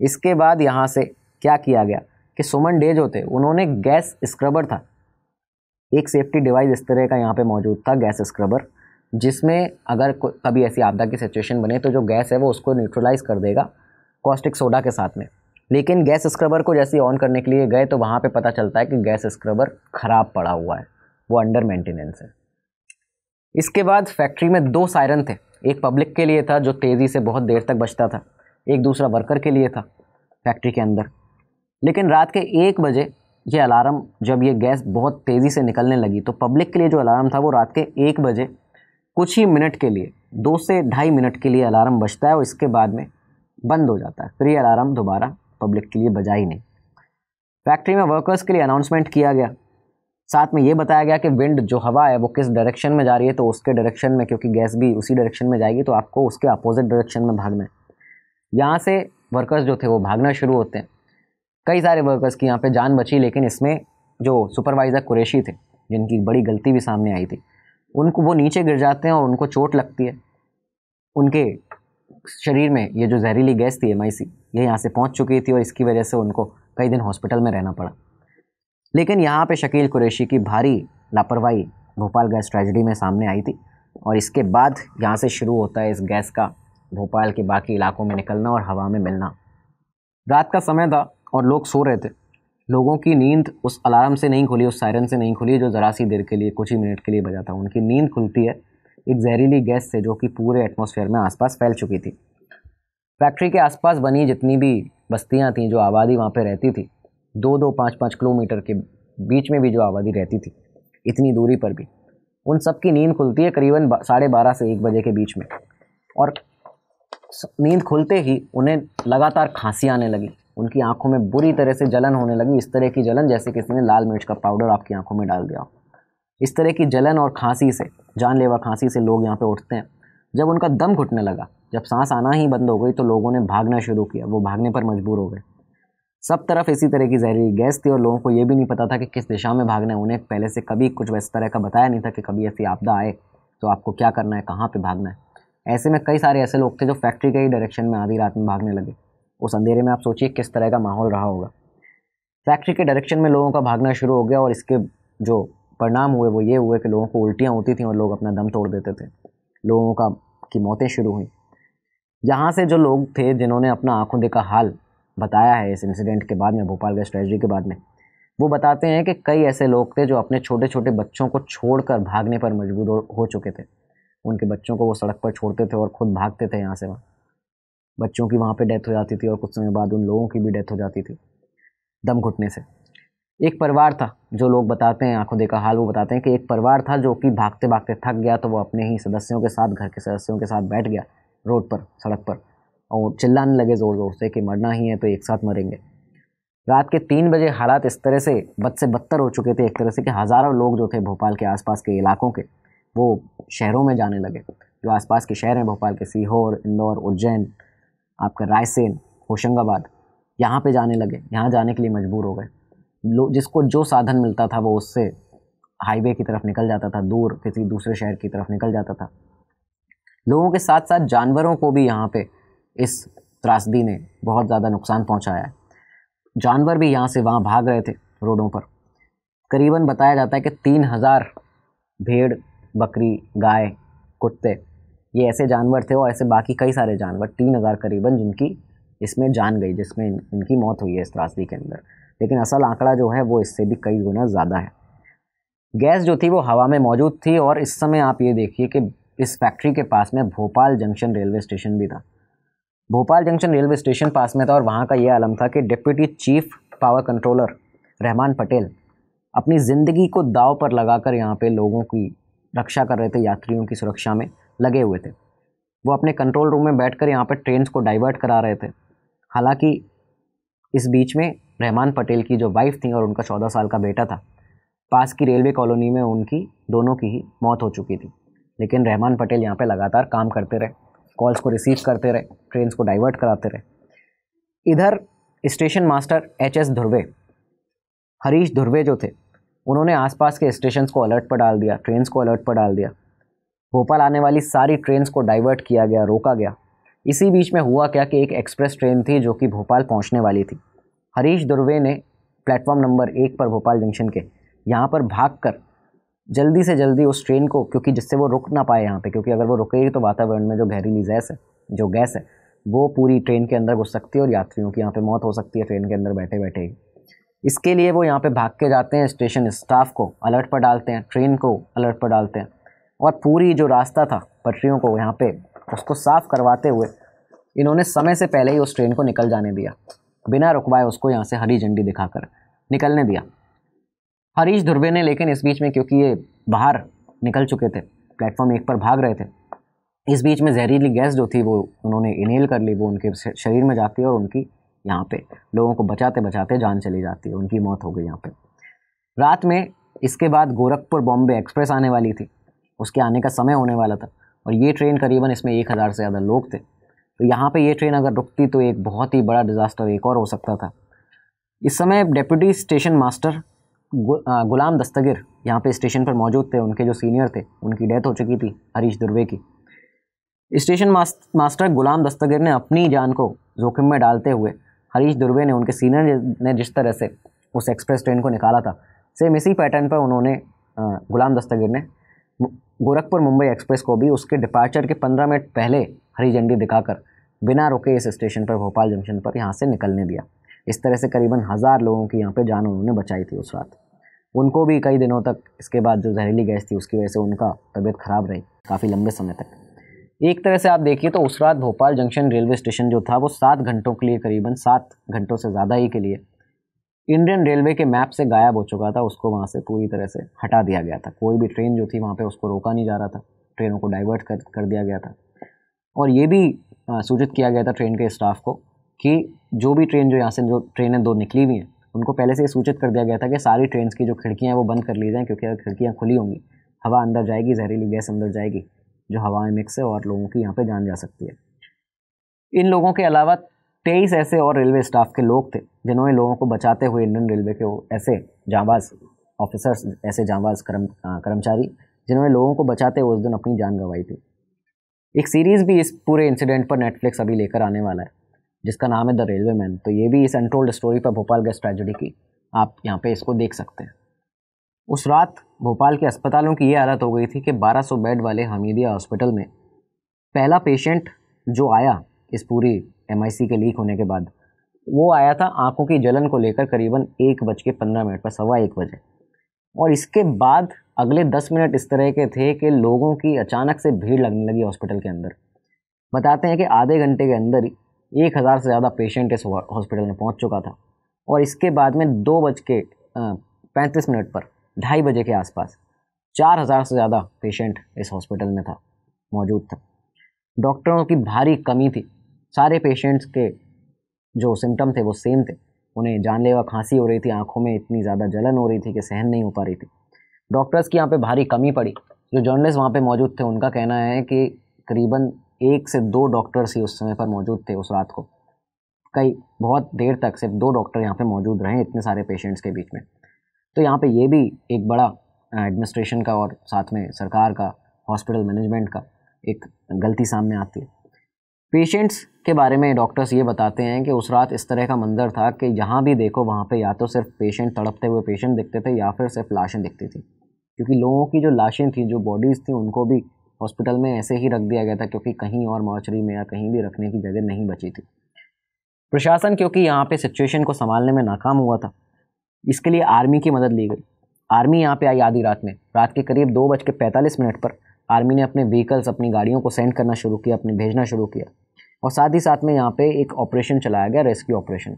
इसके बाद यहाँ से क्या किया गया? कि सुमन डे जो थे उन्होंने गैस स्क्रबर था। एक सेफ्टी डिवाइस इस तरह का यहाँ पे मौजूद था, गैस स्क्रबर, जिसमें अगर कभी ऐसी आपदा की सिचुएशन बने तो जो गैस है वो उसको न्यूट्रलाइज कर देगा कॉस्टिक सोडा के साथ में। लेकिन गैस स्क्रबर को जैसे ऑन करने के लिए गए तो वहाँ पे पता चलता है कि गैस स्क्रबर ख़राब पड़ा हुआ है, वो अंडर मेंटेनेंस है। इसके बाद फैक्ट्री में दो सायरन थे, एक पब्लिक के लिए था जो तेज़ी से बहुत देर तक बचता था, एक दूसरा वर्कर के लिए था फैक्ट्री के अंदर। लेकिन रात के एक बजे ये अलार्म, जब ये गैस बहुत तेज़ी से निकलने लगी तो पब्लिक के लिए जो अलार्म था वो रात के एक बजे, कुछ ही मिनट के लिए, दो से ढाई मिनट के लिए अलार्म बजता है और इसके बाद में बंद हो जाता है। फिर ये अलार्म दोबारा पब्लिक के लिए बजा ही नहीं। फैक्ट्री में वर्कर्स के लिए अनाउंसमेंट किया गया। साथ में ये बताया गया कि विंड जो हवा है वो किस डायरेक्शन में जा रही है तो उसके डायरेक्शन में, क्योंकि गैस भी उसी डायरेक्शन में जाएगी तो आपको उसके अपोजिट डायरेक्शन में भागना है। यहाँ से वर्कर्स जो थे वो भागना शुरू होते हैं। कई सारे वर्कर्स की यहाँ पे जान बची, लेकिन इसमें जो सुपरवाइज़र कुरेशी थे, जिनकी बड़ी गलती भी सामने आई थी, उनको वो नीचे गिर जाते हैं और उनको चोट लगती है। उनके शरीर में ये जो जहरीली गैस थी एमआईसी ये यहाँ से पहुँच चुकी थी और इसकी वजह से उनको कई दिन हॉस्पिटल में रहना पड़ा। लेकिन यहाँ पे शकील कुरैशी की भारी लापरवाही भोपाल गैस ट्रेजिडी में सामने आई थी और इसके बाद यहाँ से शुरू होता है इस गैस का भोपाल के बाकी इलाकों में निकलना और हवा में मिलना। रात का समय था और लोग सो रहे थे। लोगों की नींद उस अलार्म से नहीं खुली, उस सायरन से नहीं खुली, जो ज़रा सी देर के लिए, कुछ ही मिनट के लिए बजा था। उनकी नींद खुलती है। एक जहरीली गैस से, जो कि पूरे एटमोसफेयर में आसपास फैल चुकी थी। फैक्ट्री के आसपास बनी जितनी भी बस्तियाँ थीं, जो आबादी वहाँ पर रहती थी दो दो पाँच पाँच किलोमीटर के बीच में भी जो आबादी रहती थी, इतनी दूरी पर भी। उन सब की नींद खुलती है करीबन साढ़े बारह से एक बजे के बीच में। और नींद खुलते ही उन्हें लगातार खांसी आने लगी। उनकी आँखों में बुरी तरह से जलन होने लगी। इस तरह की जलन जैसे किसी ने लाल मिर्च का पाउडर आपकी आँखों में डाल दिया। इस तरह की जलन और खांसी से, जानलेवा खांसी से लोग यहाँ पे उठते हैं। जब उनका दम घुटने लगा, जब सांस आना ही बंद हो गई तो लोगों ने भागना शुरू किया। वो भागने पर मजबूर हो गए। सब तरफ़ इसी तरह की जहरीली गैस थी और लोगों को ये भी नहीं पता था कि किस दिशा में भागना है। उन्हें पहले से कभी कुछ वैसे तरह का बताया नहीं था कि कभी ऐसी आपदा आए तो आपको क्या करना है, कहाँ पर भागना है। ऐसे में कई सारे ऐसे लोग थे जो फैक्ट्री के ही डायरेक्शन में आधी रात में भागने लगे। उस अंधेरे में आप सोचिए किस तरह का माहौल रहा होगा। फैक्ट्री के डायरेक्शन में लोगों का भागना शुरू हो गया और इसके जो परिणाम हुए, वो ये हुए कि लोगों को उल्टियाँ होती थी और लोग अपना दम तोड़ देते थे। लोगों का, की मौतें शुरू हुई। यहाँ से जो लोग थे, जिन्होंने अपना आँखों देखा हाल बताया है इस इंसिडेंट के बाद में, भोपाल गैस ट्रेजरी के बाद में, वो बताते हैं कि कई ऐसे लोग थे जो अपने छोटे छोटे बच्चों को छोड़कर भागने पर मजबूर हो चुके थे। उनके बच्चों को वो सड़क पर छोड़ते थे और ख़ुद भागते थे यहाँ से वहाँ। बच्चों की वहाँ पे डेथ हो जाती थी और कुछ समय बाद उन लोगों की भी डेथ हो जाती थी, दम घुटने से। एक परिवार था, जो लोग बताते हैं, आँखों देखा हाल, वो बताते हैं कि एक परिवार था जो कि भागते भागते थक गया तो वो अपने ही सदस्यों के साथ, घर के सदस्यों के साथ बैठ गया, रोड पर, सड़क पर, और चिल्लाने लगे ज़ोर ज़ोर से कि मरना ही है तो एक साथ मरेंगे। रात के तीन बजे हालात इस तरह से बद से बदतर हो चुके थे, एक तरह से कि हज़ारों लोग जो थे भोपाल के आसपास के इलाकों के, वो शहरों में जाने लगे। जो आसपास के शहर हैं, भोपाल के सीहोर, इंदौर, उज्जैन आपका रायसेन, होशंगाबाद, यहाँ पे जाने लगे। यहाँ जाने के लिए मजबूर हो गए। लो, जिसको जो साधन मिलता था वो उससे हाईवे की तरफ़ निकल जाता था, दूर किसी दूसरे शहर की तरफ़ निकल जाता था। लोगों के साथ साथ जानवरों को भी यहाँ पे इस त्रासदी ने बहुत ज़्यादा नुकसान पहुँचाया। है जानवर भी यहाँ से वहाँ भाग रहे थे रोडों पर। करीबन बताया जाता है कि तीन हज़ार भेड़, बकरी, गाय, कुत्ते ये ऐसे जानवर थे और ऐसे बाकी कई सारे जानवर, तीन हज़ार करीबन जिनकी इसमें जान गई, जिसमें इनकी मौत हुई है इस त्रासदी के अंदर। लेकिन असल आंकड़ा जो है वो इससे भी कई गुना ज़्यादा है। गैस जो थी वो हवा में मौजूद थी और इस समय आप ये देखिए कि इस फैक्ट्री के पास में भोपाल जंक्शन रेलवे स्टेशन भी था। भोपाल जंक्शन रेलवे स्टेशन पास में था और वहाँ का ये आलम था कि deputy chief power controller Rahman Patel अपनी ज़िंदगी को दाव पर लगाकर यहाँ पे लोगों की रक्षा कर रहे थे, यात्रियों की सुरक्षा में। लगे हुए थे। वो अपने कंट्रोल रूम में बैठकर यहाँ पर ट्रेन को डाइवर्ट करा रहे थे। हालाँकि इस बीच में रहमान पटेल की जो वाइफ थी और उनका चौदह साल का बेटा था, पास की रेलवे कॉलोनी में उनकी दोनों की ही मौत हो चुकी थी। लेकिन रहमान पटेल यहाँ पे लगातार काम करते रहे कॉल्स को रिसीव करते रहे ट्रेन को डाइवर्ट कराते रहे। इधर station master H S Dhurve Harish Dhurve जो थे, उन्होंने आसपास के स्टेशन को अलर्ट पर डाल दिया ट्रेन को अलर्ट पर डाल दिया। भोपाल आने वाली सारी ट्रेन को डाइवर्ट किया गया, रोका गया। इसी बीच में हुआ क्या कि एक एक्सप्रेस ट्रेन थी जो कि भोपाल पहुँचने वाली थी। हरीश दुर्वे ने प्लेटफॉर्म नंबर एक पर भोपाल जंक्शन के यहाँ पर भाग कर जल्दी से जल्दी उस ट्रेन को, क्योंकि जिससे वो रुक ना पाए यहाँ पे, क्योंकि अगर वो रुकेगी तो वातावरण में जो गहरीली गैस है, जो गैस है, वो पूरी ट्रेन के अंदर घुस सकती है और यात्रियों की यहाँ पे मौत हो सकती है ट्रेन के अंदर बैठे बैठे ही। इसके लिए वो यहाँ पे भाग के जाते हैं, स्टेशन स्टाफ को अलर्ट पर डालते हैं, ट्रेन को अलर्ट पर डालते हैं। और पूरी जो रास्ता था पटरियों को यहाँ पे, उसको साफ़ करवाते हुए, इन्होंने समय से पहले ही उस ट्रेन को निकल जाने दिया। बिना रुकवाए उसको यहाँ से हरी झंडी दिखाकर निकलने दिया। हरीश धुर्वे ने लेकिन इस बीच में, क्योंकि ये बाहर निकल चुके थे प्लेटफॉर्म एक पर भाग रहे थे, इस बीच में जहरीली गैस जो थी वो उन्होंने इनहेल कर ली, वो उनके शरीर में जाती है और उनकी यहाँ पे लोगों को बचाते बचाते जान चली जाती है, उनकी मौत हो गई यहाँ पे। रात में इसके बाद गोरखपुर बॉम्बे एक्सप्रेस आने वाली थी। उसके आने का समय होने वाला था और ये ट्रेन करीबन इसमें एक हज़ार से ज़्यादा लोग थे। तो यहाँ पे ये ट्रेन अगर रुकती तो एक बहुत ही बड़ा डिज़ास्टर एक और हो सकता था। इस समय deputy station master Ghulam Dastagir यहाँ पे स्टेशन पर मौजूद थे। उनके जो सीनियर थे, उनकी डेथ हो चुकी थी हरीश दुर्वे की। स्टेशन मास्टर गुलाम दस्तगिर ने अपनी जान को जोखिम में डालते हुए हरीश दुर्वे ने उनके सीनियर ने जिस तरह से उस एक्सप्रेस ट्रेन को निकाला था सेम इसी पैटर्न पर उन्होंने गुलाम दस्तगिर ने गोरखपुर मुंबई एक्सप्रेस को भी उसके डिपार्चर के पंद्रह मिनट पहले हरी झंडी दिखाकर बिना रुके इस स्टेशन पर, भोपाल जंक्शन पर यहाँ से निकलने दिया। इस तरह से करीबन हज़ार लोगों की यहाँ पे जान उन्होंने बचाई थी उस रात। उनको भी कई दिनों तक इसके बाद जो जहरीली गैस थी उसकी वजह से उनका तबीयत ख़राब रही काफ़ी लंबे समय तक। एक तरह से आप देखिए तो उस रात भोपाल जंक्शन रेलवे स्टेशन जो था वो सात घंटों के लिए करीबन सात घंटों से ज़्यादा ही के लिए इंडियन रेलवे के मैप से गायब हो चुका था, उसको वहाँ से पूरी तरह से हटा दिया गया था। कोई भी ट्रेन जो थी, वहाँ पे उसको रोका नहीं जा रहा था। ट्रेनों को डाइवर्ट कर कर दिया गया था। और ये भी सूचित किया गया था ट्रेन के स्टाफ को कि जो भी ट्रेन जो यहाँ से जो ट्रेनें दो निकली हुई हैं, उनको पहले से ये सूचित कर दिया गया था कि सारी ट्रेन की जो खिड़कियाँ हैं, वो बंद कर ली जाएँ, क्योंकि अगर खिड़कियाँ खुली होंगी, हवा अंदर जाएगी, जहरीली गैस अंदर जाएगी, जो हवा में मिक्स है और लोगों की यहाँ पे जान जा सकती है। इन लोगों के अलावा तेईस ऐसे और रेलवे स्टाफ के लोग थे, जिन्होंने लोगों को बचाते हुए इंडियन रेलवे के ऐसे जाबाज ऑफिसर्स ऐसे जाबाज कर्म कर्मचारी, जिन्होंने लोगों को बचाते हुए उस दिन अपनी जान गंवाई थी। एक सीरीज़ भी इस पूरे इंसिडेंट पर नेटफ्लिक्स अभी लेकर आने वाला है, जिसका नाम है द रेलवे मैन तो ये भी इस अनटोल्ड स्टोरी पर भोपाल गैस ट्रेजिडी की, आप यहाँ पे इसको देख सकते हैं। उस रात भोपाल के अस्पतालों की ये हालत हो गई थी कि 1200 बेड वाले हमीदिया हॉस्पिटल में पहला पेशेंट जो आया इस पूरी एमआईसी के लीक होने के बाद। वो आया था आँखों की जलन को लेकर करीबन एक बज के पंद्रह मिनट पर, सवा एक बजे। और इसके बाद अगले दस मिनट इस तरह के थे कि लोगों की अचानक से भीड़ लगने लगी हॉस्पिटल के अंदर। बताते हैं कि आधे घंटे के अंदर ही एक हज़ार से ज़्यादा पेशेंट इस हॉस्पिटल में पहुँच चुका था। और इसके बाद में दो बज के पैंतीस मिनट पर, ढाई बजे के आसपास, चार हज़ार से ज़्यादा पेशेंट इस हॉस्पिटल में था, मौजूद था। डॉक्टरों की भारी कमी थी। सारे पेशेंट्स के जो सिम्टम थे वो सेम थे। उन्हें जानलेवा खांसी हो रही थी, आँखों में इतनी ज़्यादा जलन हो रही थी कि सहन नहीं हो पा रही थी। डॉक्टर्स की यहाँ पे भारी कमी पड़ी। जो जर्नलिस्ट वहाँ पे मौजूद थे, उनका कहना है कि करीबन एक से दो डॉक्टर्स ही उस समय पर मौजूद थे, उस रात को। कई, बहुत देर तक सिर्फ़ दो डॉक्टर यहाँ पे मौजूद रहे इतने सारे पेशेंट्स के बीच में। तो यहाँ पे ये भी एक बड़ा एडमिनिस्ट्रेशन का और साथ में सरकार का हॉस्पिटल मैनेजमेंट का एक गलती सामने आती है। पेशेंट्स के बारे में डॉक्टर्स ये बताते हैं कि उस रात इस तरह का मंजर था कि जहाँ भी देखो, वहाँ पे या तो सिर्फ़ पेशेंट तड़पते हुए पेशेंट दिखते थे या फिर सिर्फ़ लाशें दिखती थी। क्योंकि लोगों की जो लाशें थी, जो बॉडीज़ थी, उनको भी हॉस्पिटल में ऐसे ही रख दिया गया था क्योंकि कहीं और मॉर्चरी में या कहीं भी रखने की जगह नहीं बची थी। प्रशासन क्योंकि यहाँ पे सिचुएशन को संभालने में नाकाम हुआ था, इसके लिए आर्मी की मदद ली गई। आर्मी यहाँ पे आई आधी रात में। रात के करीब दो बज के पैंतालीस मिनट पर आर्मी ने अपने व्हीकल्स अपनी गाड़ियों को सेंड करना शुरू किया, अपने भेजना शुरू किया। और साथ ही साथ में यहाँ पे एक ऑपरेशन चलाया गया रेस्क्यू ऑपरेशन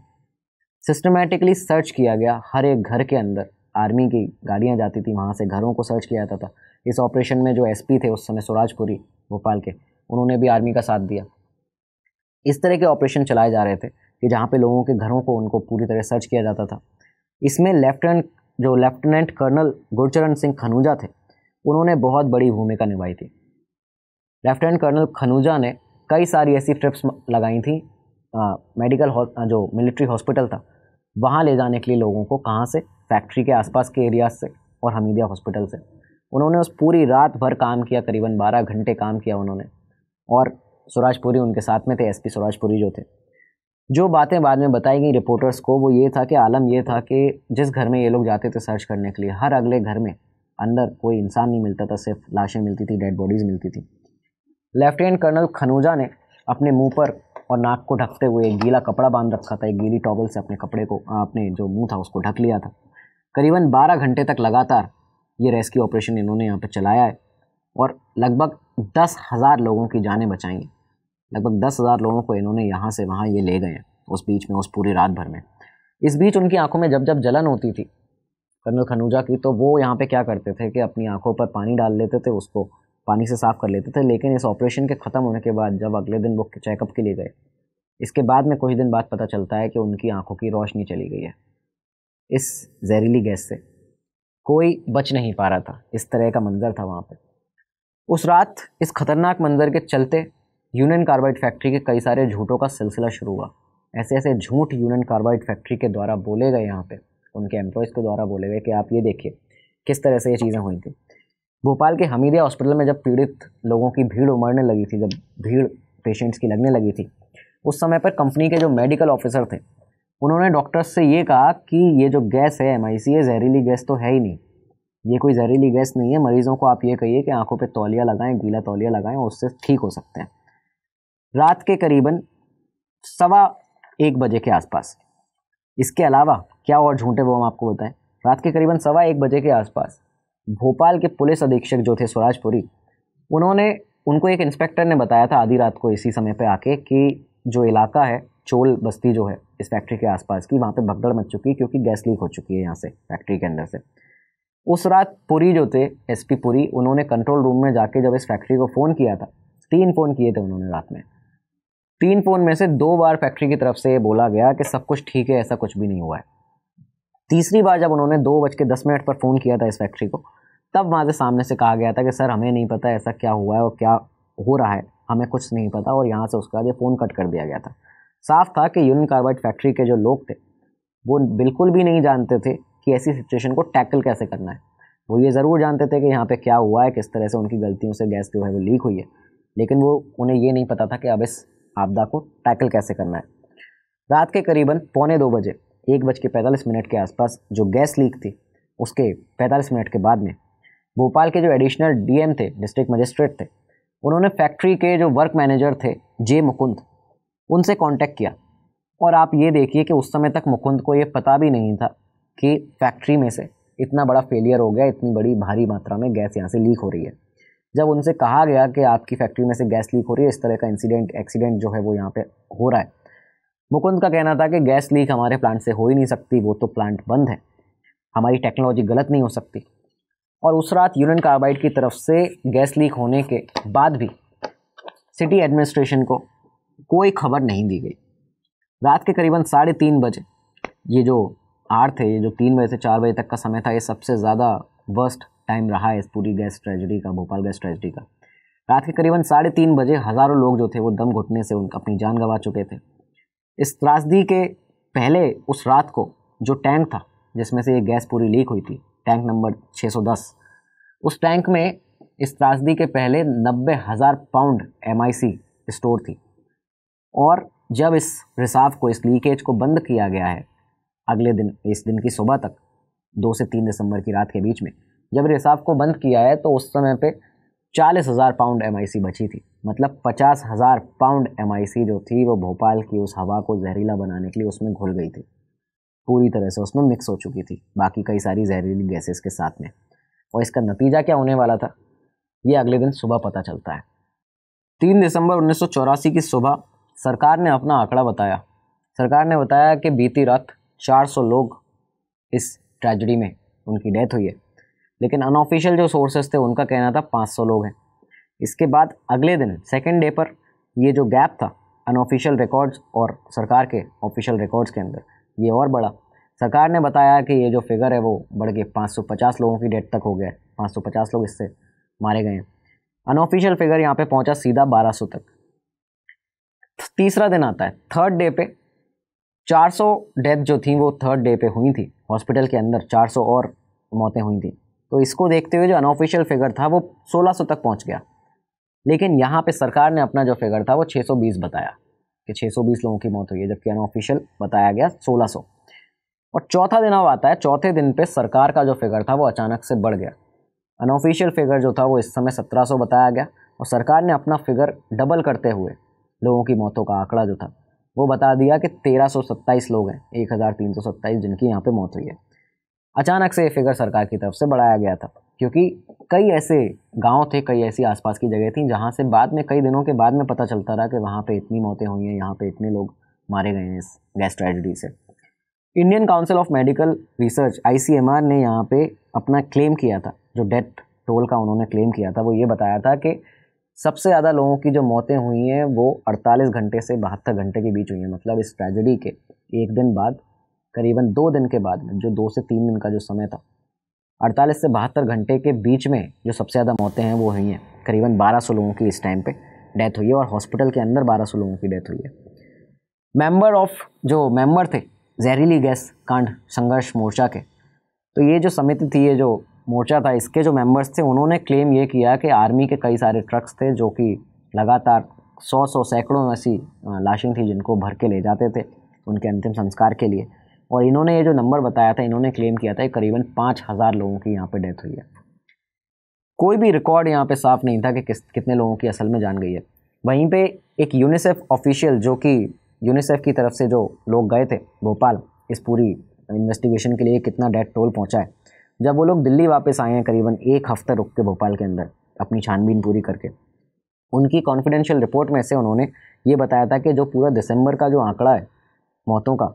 सिस्टमेटिकली सर्च किया गया हर एक घर के अंदर। आर्मी की गाड़ियाँ जाती थी, वहाँ से घरों को सर्च किया जाता था। इस ऑपरेशन में जो एसपी थे उस समय सुराजपुरी, भोपाल के, उन्होंने भी आर्मी का साथ दिया। इस तरह के ऑपरेशन चलाए जा रहे थे कि जहाँ पे लोगों के घरों को उनको पूरी तरह सर्च किया जाता था। इसमें लेफ्टिनेंट जो लेफ्टिनेंट कर्नल गुरचरण सिंह खनूजा थे, उन्होंने बहुत बड़ी भूमिका निभाई थी। लेफ्टिनेंट कर्नल खनूजा ने कई सारी ऐसी ट्रिप्स लगाई थी। मेडिकल जो मिलिट्री हॉस्पिटल था, वहाँ ले जाने के लिए लोगों को कहाँ से? फैक्ट्री के आसपास के एरियाज़ से और हमीदिया हॉस्पिटल से। उन्होंने उस पूरी रात भर काम किया, करीबन बारह घंटे काम किया उन्होंने। और सुराजपुरी उनके साथ में थे एसपी सुराजपुरी जो थे। जो बातें बाद में बताई गई रिपोर्टर्स को, वो ये था कि आलम ये था कि जिस घर में ये लोग जाते थे सर्च करने के लिए, हर अगले घर में अंदर कोई इंसान नहीं मिलता था, सिर्फ़ लाशें मिलती थी डेड बॉडीज़ मिलती थी। लेफ्टिनेंट कर्नल खनूजा ने अपने मुँह पर और नाक को ढकते हुए एक गीला कपड़ा बाँध रखा था, एक गीली टॉवल से अपने कपड़े को अपने जो मुँह था उसको ढक लिया था। करीबन बारह घंटे तक लगातार ये रेस्क्यू ऑपरेशन इन्होंने यहाँ पर चलाया है और लगभग दस हज़ार लोगों की जानें बचाई लगभग दस हज़ार लोगों को इन्होंने यहाँ से वहाँ ये ले गए हैं, उस बीच में, उस पूरी रात भर में। इस बीच उनकी आँखों में जब जब जलन होती थी, कर्नल खनूजा की तो वो यहाँ पे क्या करते थे कि अपनी आँखों पर पानी डाल लेते थे, उसको पानी से साफ़ कर लेते थे, लेकिन इस ऑपरेशन के ख़त्म होने के बाद जब अगले दिन वो चेकअप के लिए गए, इसके बाद में कुछ दिन बाद पता चलता है कि उनकी आँखों की रोशनी चली गई है। इस जहरीली गैस से कोई बच नहीं पा रहा था, इस तरह का मंजर था वहाँ पर उस रात इस खतरनाक मंजर के चलते यूनियन कार्बाइड फैक्ट्री के कई सारे झूठों का सिलसिला शुरू हुआ। ऐसे ऐसे झूठ यूनियन कार्बाइड फैक्ट्री के द्वारा बोले गए यहाँ पे, उनके एम्प्लॉयज़ के द्वारा बोले गए कि आप ये देखिए, किस तरह से ये चीज़ें हुई थी। भोपाल के हमीदिया हॉस्पिटल में जब पीड़ित लोगों की भीड़ उमड़ने लगी थी, जब भीड़ पेशेंट्स की लगने लगी थी, उस समय पर कंपनी के जो मेडिकल ऑफिसर थे, उन्होंने डॉक्टर्स से ये कहा कि ये जो गैस है एम ये जहरीली गैस तो है ही नहीं। ये कोई जहरीली गैस नहीं है, मरीज़ों को आप ये कहिए कि आँखों पे तौलिया लगाएँ, गीला तौलिया लगाएँ उससे ठीक हो सकते हैं। रात के करीबन सवा एक बजे के आसपास। इसके अलावा क्या और झूठे वो हम आपको बताएँ? रात के करीबन सवा एक बजे के आसपास भोपाल के पुलिस अधीक्षक जो थे स्वराजपुरी उन्होंने, उनको एक इंस्पेक्टर ने बताया था आधी रात को इसी समय पे आके कि जो इलाका है, चोल बस्ती जो है, इस फैक्ट्री के आसपास की, वहाँ पे भगदड़ मच चुकी है क्योंकि गैस लीक हो चुकी है यहाँ से फैक्ट्री के अंदर से। उस रात पुरी जो थे एसपी पुरी, उन्होंने कंट्रोल रूम में जाके जब इस फैक्ट्री को फ़ोन किया था, तीन फ़ोन किए थे उन्होंने रात में। तीन फ़ोन में से दो बार फैक्ट्री की तरफ़ से ये बोला गया कि सब कुछ ठीक है, ऐसा कुछ भी नहीं हुआ है। तीसरी बार जब उन्होंने दो बज के दस मिनट पर फ़ोन किया था इस फैक्ट्री को, तब वहाँ से सामने से कहा गया था कि, सर, हमें नहीं पता ऐसा क्या हुआ है और क्या हो रहा है। हमें कुछ नहीं पता और यहाँ से उसके बाद ये फ़ोन कट कर दिया गया था। साफ़ था कि यूनियन कार्बाइड फैक्ट्री के जो लोग थे, वो बिल्कुल भी नहीं जानते थे कि ऐसी सिचुएशन को टैकल कैसे करना है। वो ये ज़रूर जानते थे कि यहाँ पे क्या हुआ है, किस तरह से उनकी गलतियों से गैस जो है वो लीक हुई है। लेकिन वो, उन्हें ये नहीं पता था कि अब इस आपदा को टैकल कैसे करना है। रात के करीबन पौने दो बजे एक बज के पैंतालीस मिनट के आसपास जो गैस लीक थी, उसके पैंतालीस मिनट के बाद में भोपाल के जो एडिशनल डीएम थे डिस्ट्रिक्ट मजिस्ट्रेट थे, उन्होंने फैक्ट्री के जो वर्क मैनेजर थे जे मुकुंद, उनसे कांटेक्ट किया। और आप ये देखिए कि उस समय तक मुकुंद को ये पता भी नहीं था कि फैक्ट्री में से इतना बड़ा फेलियर हो गया, इतनी बड़ी भारी मात्रा में गैस यहाँ से लीक हो रही है। जब उनसे कहा गया कि आपकी फैक्ट्री में से गैस लीक हो रही है, इस तरह का इंसिडेंट एक्सीडेंट जो है वो यहाँ पे हो रहा है मुकुंद का कहना था कि गैस लीक हमारे प्लांट से हो ही नहीं सकती, वो तो प्लांट बंद है। हमारी टेक्नोलॉजी गलत नहीं हो सकती। और उस रात यूनियन कार्बाइड की तरफ़ से गैस लीक होने के बाद भी सिटी एडमिनिस्ट्रेशन को कोई खबर नहीं दी गई। रात के करीबन साढ़े तीन बजे, ये जो आर थे, ये जो तीन बजे से चार बजे तक का समय था, ये सबसे ज़्यादा वर्स्ट टाइम रहा है इस पूरी गैस ट्रेजिडी का, भोपाल गैस ट्रेजिडी का। रात के करीबन साढ़े तीन बजे हज़ारों लोग जो थे, वो दम घुटने से उन, अपनी जान गंवा चुके थे। इस त्रासदी के पहले उस रात को जो टैंक था, जिसमें से ये गैस पूरी लीक हुई थी, टैंक नंबर 610 उस टैंक में इस त्रासदी के पहले नब्बे हज़ार पाउंड एम स्टोर थी। और जब इस रिसाव को, इस लीकेज को बंद किया गया है, अगले दिन, इस दिन की सुबह तक, दो से तीन दिसंबर की रात के बीच में, जब रिसाव को बंद किया है तो उस समय पे चालीस हज़ार पाउंड एमआईसी बची थी। मतलब पचास हज़ार पाउंड एमआईसी जो थी, वो भोपाल की उस हवा को जहरीला बनाने के लिए उसमें घुल गई थी। पूरी तरह से उसमें मिक्स हो चुकी थी, बाकी कई सारी जहरीली गैसेस के साथ में। और इसका नतीजा क्या होने वाला था? ये अगले दिन सुबह पता चलता है। तीन दिसंबर उन्नीस सौ चौरासी की सुबह सरकार ने अपना आंकड़ा बताया। सरकार ने बताया कि बीती रात 400 लोग इस ट्रेजडी में उनकी डेथ हुई है। लेकिन अनऑफिशियल जो सोर्सेस थे, उनका कहना था 500 लोग हैं। इसके बाद अगले दिन सेकेंड डे पर ये जो गैप था अनऑफिशियल रिकॉर्ड्स और सरकार के ऑफिशियल रिकॉर्ड्स के अंदर, ये और बढ़ा। सरकार ने बताया कि ये जो फिगर है वो बढ़ के 550 लोगों की डेथ तक हो गया। है 550 लोग इससे मारे गए हैं। अनऑफिशियल फिगर यहाँ पे पहुँचा सीधा 1200 तक। तीसरा दिन आता है। थर्ड डे पे 400 डेथ जो थी, वो थर्ड डे पे हुई थी। हॉस्पिटल के अंदर 400 और मौतें हुई थी। तो इसको देखते हुए जो अनऑफिशियल फिगर था, वो 1600 तक पहुँच गया। लेकिन यहाँ पे सरकार ने अपना जो फिगर था वो 620 बताया कि 620 लोगों की मौत हुई है, जबकि अनऑफिशियल बताया गया 1600 और चौथा दिन अब आता है, चौथे दिन पे सरकार का जो फिगर था वो अचानक से बढ़ गया। अनऑफिशियल फिगर जो था वो इस समय 1700 बताया गया और सरकार ने अपना फिगर डबल करते हुए लोगों की मौतों का आंकड़ा जो था वो बता दिया कि तेरह लोग हैं, एक हज़ार तीन सौ सत्ताईस जिनकी यहाँ पे मौत हुई है। अचानक से ये फिगर सरकार की तरफ़ से बढ़ाया गया था। क्योंकि कई ऐसे गाँव थे, कई ऐसी आसपास की जगह थी, जहाँ से बाद में, कई दिनों के बाद में पता चलता रहा कि वहाँ पे इतनी मौतें हुई हैं, यहाँ पे इतने लोग मारे गए हैं इस गैस ट्रेजिडी से। Indian Council of Medical Research, ICMR, ने यहाँ पे अपना क्लेम किया था, जो डेथ टोल का उन्होंने क्लेम किया था, वो ये बताया था कि सबसे ज़्यादा लोगों की जो मौतें हुई हैं, वो 48 घंटे से बहत्तर घंटे के बीच हुई हैं मतलब इस ट्रेजेडी के एक दिन बाद, करीबन दो दिन के बाद में, जो दो से तीन दिन का जो समय था। 48 से बहत्तर घंटे के बीच में जो सबसे ज़्यादा मौतें हैं, वो हुई हैं। करीबन 1200 लोगों की इस टाइम पे डेथ हुई है और हॉस्पिटल के अंदर 1200 लोगों की डेथ हुई है। मेंबर ऑफ़ जो मेंबर थे जहरीली गैस कांड संघर्ष मोर्चा के। तो ये जो समिति थी, ये जो मोर्चा था, इसके जो मेंबर्स थे, उन्होंने क्लेम ये किया कि आर्मी के कई सारे ट्रक्स थे, जो कि लगातार सौ सौ सैकड़ों ऐसी लाशें थी, जिनको भर के ले जाते थे उनके अंतिम संस्कार के लिए। और इन्होंने ये जो नंबर बताया था, इन्होंने क्लेम किया था करीबन पाँच हज़ार लोगों की यहाँ पे डेथ हुई है। कोई भी रिकॉर्ड यहाँ पे साफ़ नहीं था कि किस, कितने लोगों की असल में जान गई है। वहीं पे एक यूनिसेफ ऑफिशियल जो कि यूनिसेफ की तरफ़ से जो लोग गए थे, भोपाल, इस पूरी इन्वेस्टिगेशन के लिए कितना डेथ टोल पहुँचा है। जब वो लोग दिल्ली वापस आए हैं, करीबन एक हफ़्ते रुक के भोपाल के अंदर, अपनी छानबीन पूरी करके। उनकी कॉन्फिडेंशियल रिपोर्ट में से उन्होंने ये बताया था कि जो पूरा दिसंबर का जो आंकड़ा है, मौतों का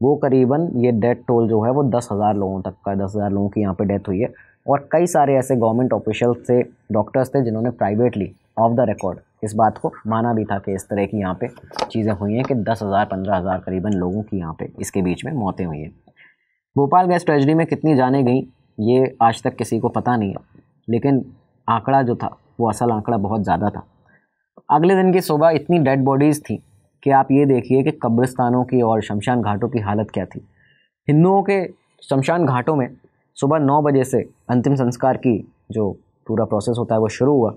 वो करीबन ये डेथ टोल जो है वो दस हज़ार लोगों तक का दस हज़ार लोगों की यहाँ पे डेथ हुई है। और कई सारे ऐसे गवर्नमेंट ऑफिशियल्स थे डॉक्टर्स थे, जिन्होंने प्राइवेटली ऑफ़ द रिकॉर्ड इस बात को माना भी था कि इस तरह की यहाँ पे चीज़ें हुई हैं कि दस हज़ार, पंद्रह हज़ार करीबन लोगों की यहाँ पे इसके बीच में मौतें हुई हैं। भोपाल गैस ट्रेजडी में कितनी जाने गई, ये आज तक किसी को पता नहीं है। लेकिन आंकड़ा जो था, वो असल आंकड़ा बहुत ज़्यादा था। अगले दिन की सुबह इतनी डेड बॉडीज़ थी कि आप ये देखिए कि कब्रिस्तानों की और शमशान घाटों की हालत क्या थी। हिंदुओं के शमशान घाटों में सुबह नौ बजे से अंतिम संस्कार की जो पूरा प्रोसेस होता है, वो शुरू हुआ।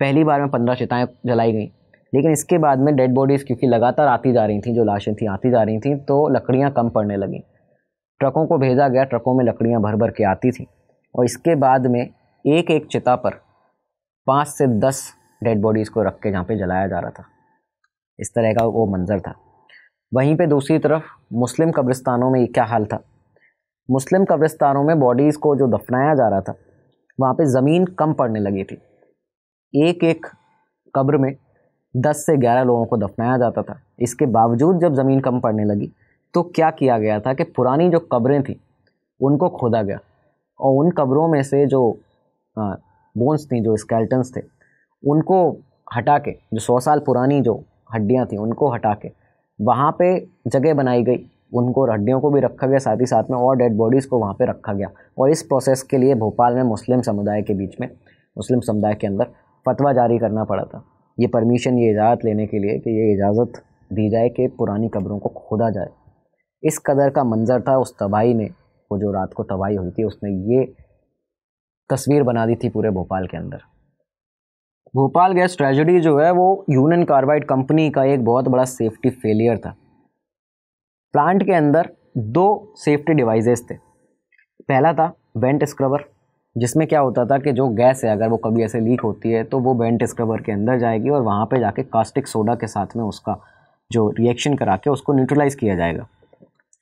पहली बार में पंद्रह चिताएँ जलाई गई, लेकिन इसके बाद में डेड बॉडीज़ क्योंकि लगातार आती जा रही थी, जो लाशें थी, आती जा रही थी तो लकड़ियाँ कम पड़ने लगीं। ट्रकों को भेजा गया, ट्रकों में लकड़ियाँ भर भर के आती थी, और इसके बाद में एक एक चिता पर पाँच से दस डेड बॉडीज़ को रख के जहाँ पे जलाया जा रहा था। इस तरह का वो मंज़र था। वहीं पे दूसरी तरफ़ मुस्लिम कब्रिस्तानों में क्या हाल था? मुस्लिम कब्रिस्तानों में बॉडीज़ को जो दफनाया जा रहा था, वहाँ पे ज़मीन कम पड़ने लगी थी। एक एक कब्र में दस से ग्यारह लोगों को दफनाया जाता था। इसके बावजूद जब ज़मीन कम पड़ने लगी तो क्या किया गया था कि पुरानी जो कब्रें थी, उनको खोदा गया। और उन कब्रों में से जो बोन्स थी, जो स्केल्टन्स थे, उनको हटा के, जो सौ साल पुरानी जो हड्डियाँ थी उनको हटा के। वहाँ पे जगह बनाई गई। उनको हड्डियों को भी रखा गया, साथ ही साथ में और डेड बॉडीज़ को वहाँ पे रखा गया। और इस प्रोसेस के लिए भोपाल में मुस्लिम समुदाय के बीच में, मुस्लिम समुदाय के अंदर फतवा जारी करना पड़ा था। ये परमिशन ये इजाज़त लेने के लिए कि ये इजाज़त दी जाए कि पुरानी कब्रों को खोदा जाए। इस कदर का मंज़र था उस तबाही ने, वो जो रात को तबाही हुई थी, उसने ये तस्वीर बना दी थी पूरे भोपाल के अंदर। भोपाल गैस ट्रेजिडी जो है, वो यूनियन कार्बाइड कंपनी का एक बहुत बड़ा सेफ्टी फेलियर था। प्लांट के अंदर दो सेफ्टी डिवाइसेस थे। पहला था वेंट स्क्रबर, जिसमें क्या होता था कि जो गैस है, अगर वो कभी ऐसे लीक होती है तो वो वेंट स्क्रबर के अंदर जाएगी और वहाँ पे जाके कास्टिक सोडा के साथ में उसका जो रिएक्शन करा के उसको न्यूट्रलाइज़ किया जाएगा।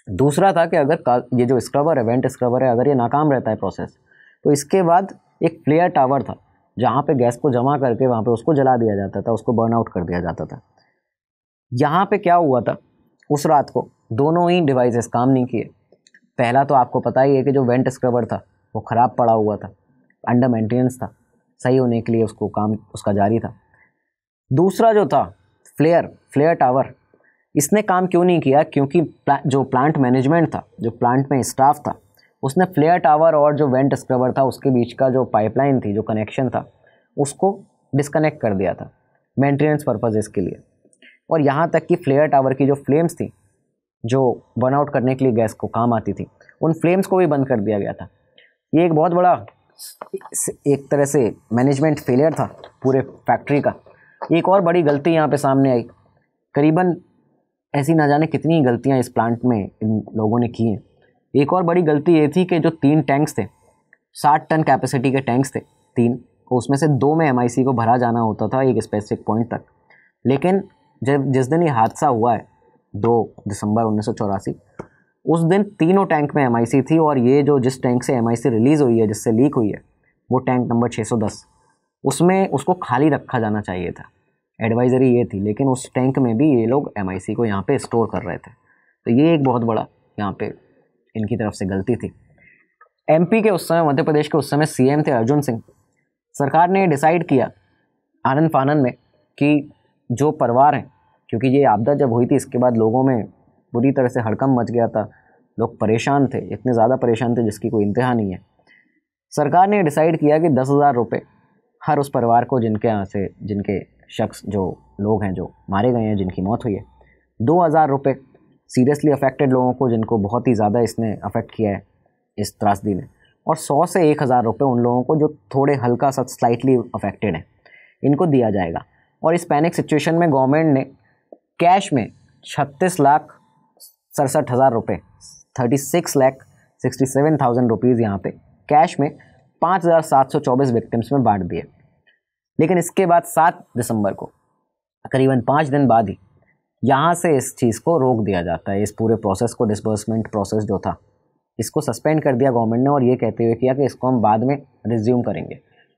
दूसरा था कि अगर ये जो स्क्रबर है, वेंट स्क्रबर है, अगर ये नाकाम रहता है प्रोसेस तो इसके बाद एक फ्लेयर टावर था। जहाँ पे गैस को जमा करके वहाँ पे उसको जला दिया जाता था उसको बर्न आउट कर दिया जाता था। यहाँ पे क्या हुआ था? उस रात को दोनों ही डिवाइसेस काम नहीं किए। पहला तो आपको पता ही है कि जो वेंट स्क्रबर था वो ख़राब पड़ा हुआ था अंडर मेंटेनेंस था सही होने के लिए उसको काम उसका जारी था। दूसरा जो था फ्लेयर फ्लेयर टावर इसने काम क्यों नहीं किया? क्योंकि प्ला, जो प्लांट मैनेजमेंट था जो प्लांट में स्टाफ था उसने फ्लेयर टावर और जो वेंट स्क्रबर था, उसके बीच का जो पाइपलाइन थी, जो कनेक्शन था, उसको डिस्कनेक्ट कर दिया था मेंटेनेंस पर्पज के लिए। और यहाँ तक कि फ्लेयर टावर की जो फ्लेम्स थी, जो बर्नआउट करने के लिए गैस को काम आती थी, उन फ्लेम्स को भी बंद कर दिया गया था। ये एक बहुत बड़ा एक तरह से मैनेजमेंट फेलियर था पूरे फैक्ट्री का। एक और बड़ी गलती यहाँ पे सामने आई। करीबन ऐसी ना जाने कितनी गलतियाँ इस प्लांट में इन लोगों ने की हैं। एक और बड़ी गलती ये थी कि जो तीन टैंक्स थे, साठ टन कैपेसिटी के टैंक्स थे, तीन उसमें से दो में एमआईसी को भरा जाना होता था एक स्पेसिफिक पॉइंट तक। लेकिन जब, जिस दिन ये हादसा हुआ है, दो दिसंबर उन्नीस सौ चौरासी, उस दिन तीनों टैंक में एमआईसी थी और ये जो जिस टैंक से एमआईसी रिलीज़ हुई है, जिससे लीक हुई है, वो टैंक नंबर 610 उसमें उसको खाली रखा जाना चाहिए था। एडवाइज़री ये थी, लेकिन उस टैंक में भी ये लोग एमआईसी को यहाँ पे स्टोर कर रहे थे। तो ये एक बहुत बड़ा यहाँ पे इनकी तरफ़ से गलती थी। एमपी के उस समय, मध्य प्रदेश के उस समय सीएम थे अर्जुन सिंह। सरकार ने डिसाइड किया आनंद फानन में कि जो परिवार हैं, क्योंकि ये आपदा जब हुई थी, इसके बाद लोगों में बुरी तरह से हड़कम मच गया था। लोग परेशान थे, इतने ज़्यादा परेशान थे, जिसकी कोई इंतहा नहीं है। सरकार ने डिसाइड किया कि दस हज़ार रुपये हर उस परिवार को जिनके यहाँ से, जिनके शख्स, जो लोग हैं, जो मारे गए हैं, जिनकी मौत हुई है, दो हज़ार रुपये सीरियसली अफेक्टेड लोगों को, जिनको बहुत ही ज़्यादा इसने अफेक्ट किया है इस त्रासदी ने। और सौ से एक हज़ार रुपये उन लोगों को जो थोड़े हल्का सा स्लाइटली अफेक्टेड हैं, इनको दिया जाएगा। और इस पैनिक सिचुएशन में गवर्नमेंट ने कैश में छत्तीस लाख सड़सठ हज़ार रुपये thirty six lakh sixty seven thousand rupees यहाँ पे कैश में पाँच हज़ार सात सौ चौबीस विक्टिम्स में बांट दिए। लेकिन इसके बाद सात दिसंबर को, करीबन पाँच दिन बाद ही यहाँ से इस चीज़ को रोक दिया जाता है, इस पूरे प्रोसेस को डिसबर्समेंट प्रोसेस जो था। इसको सस्पेंड कर दिया गवर्नमेंट ने और ये कहते हुए किया कि इसको हम बाद में रिज्यूम करेंगे।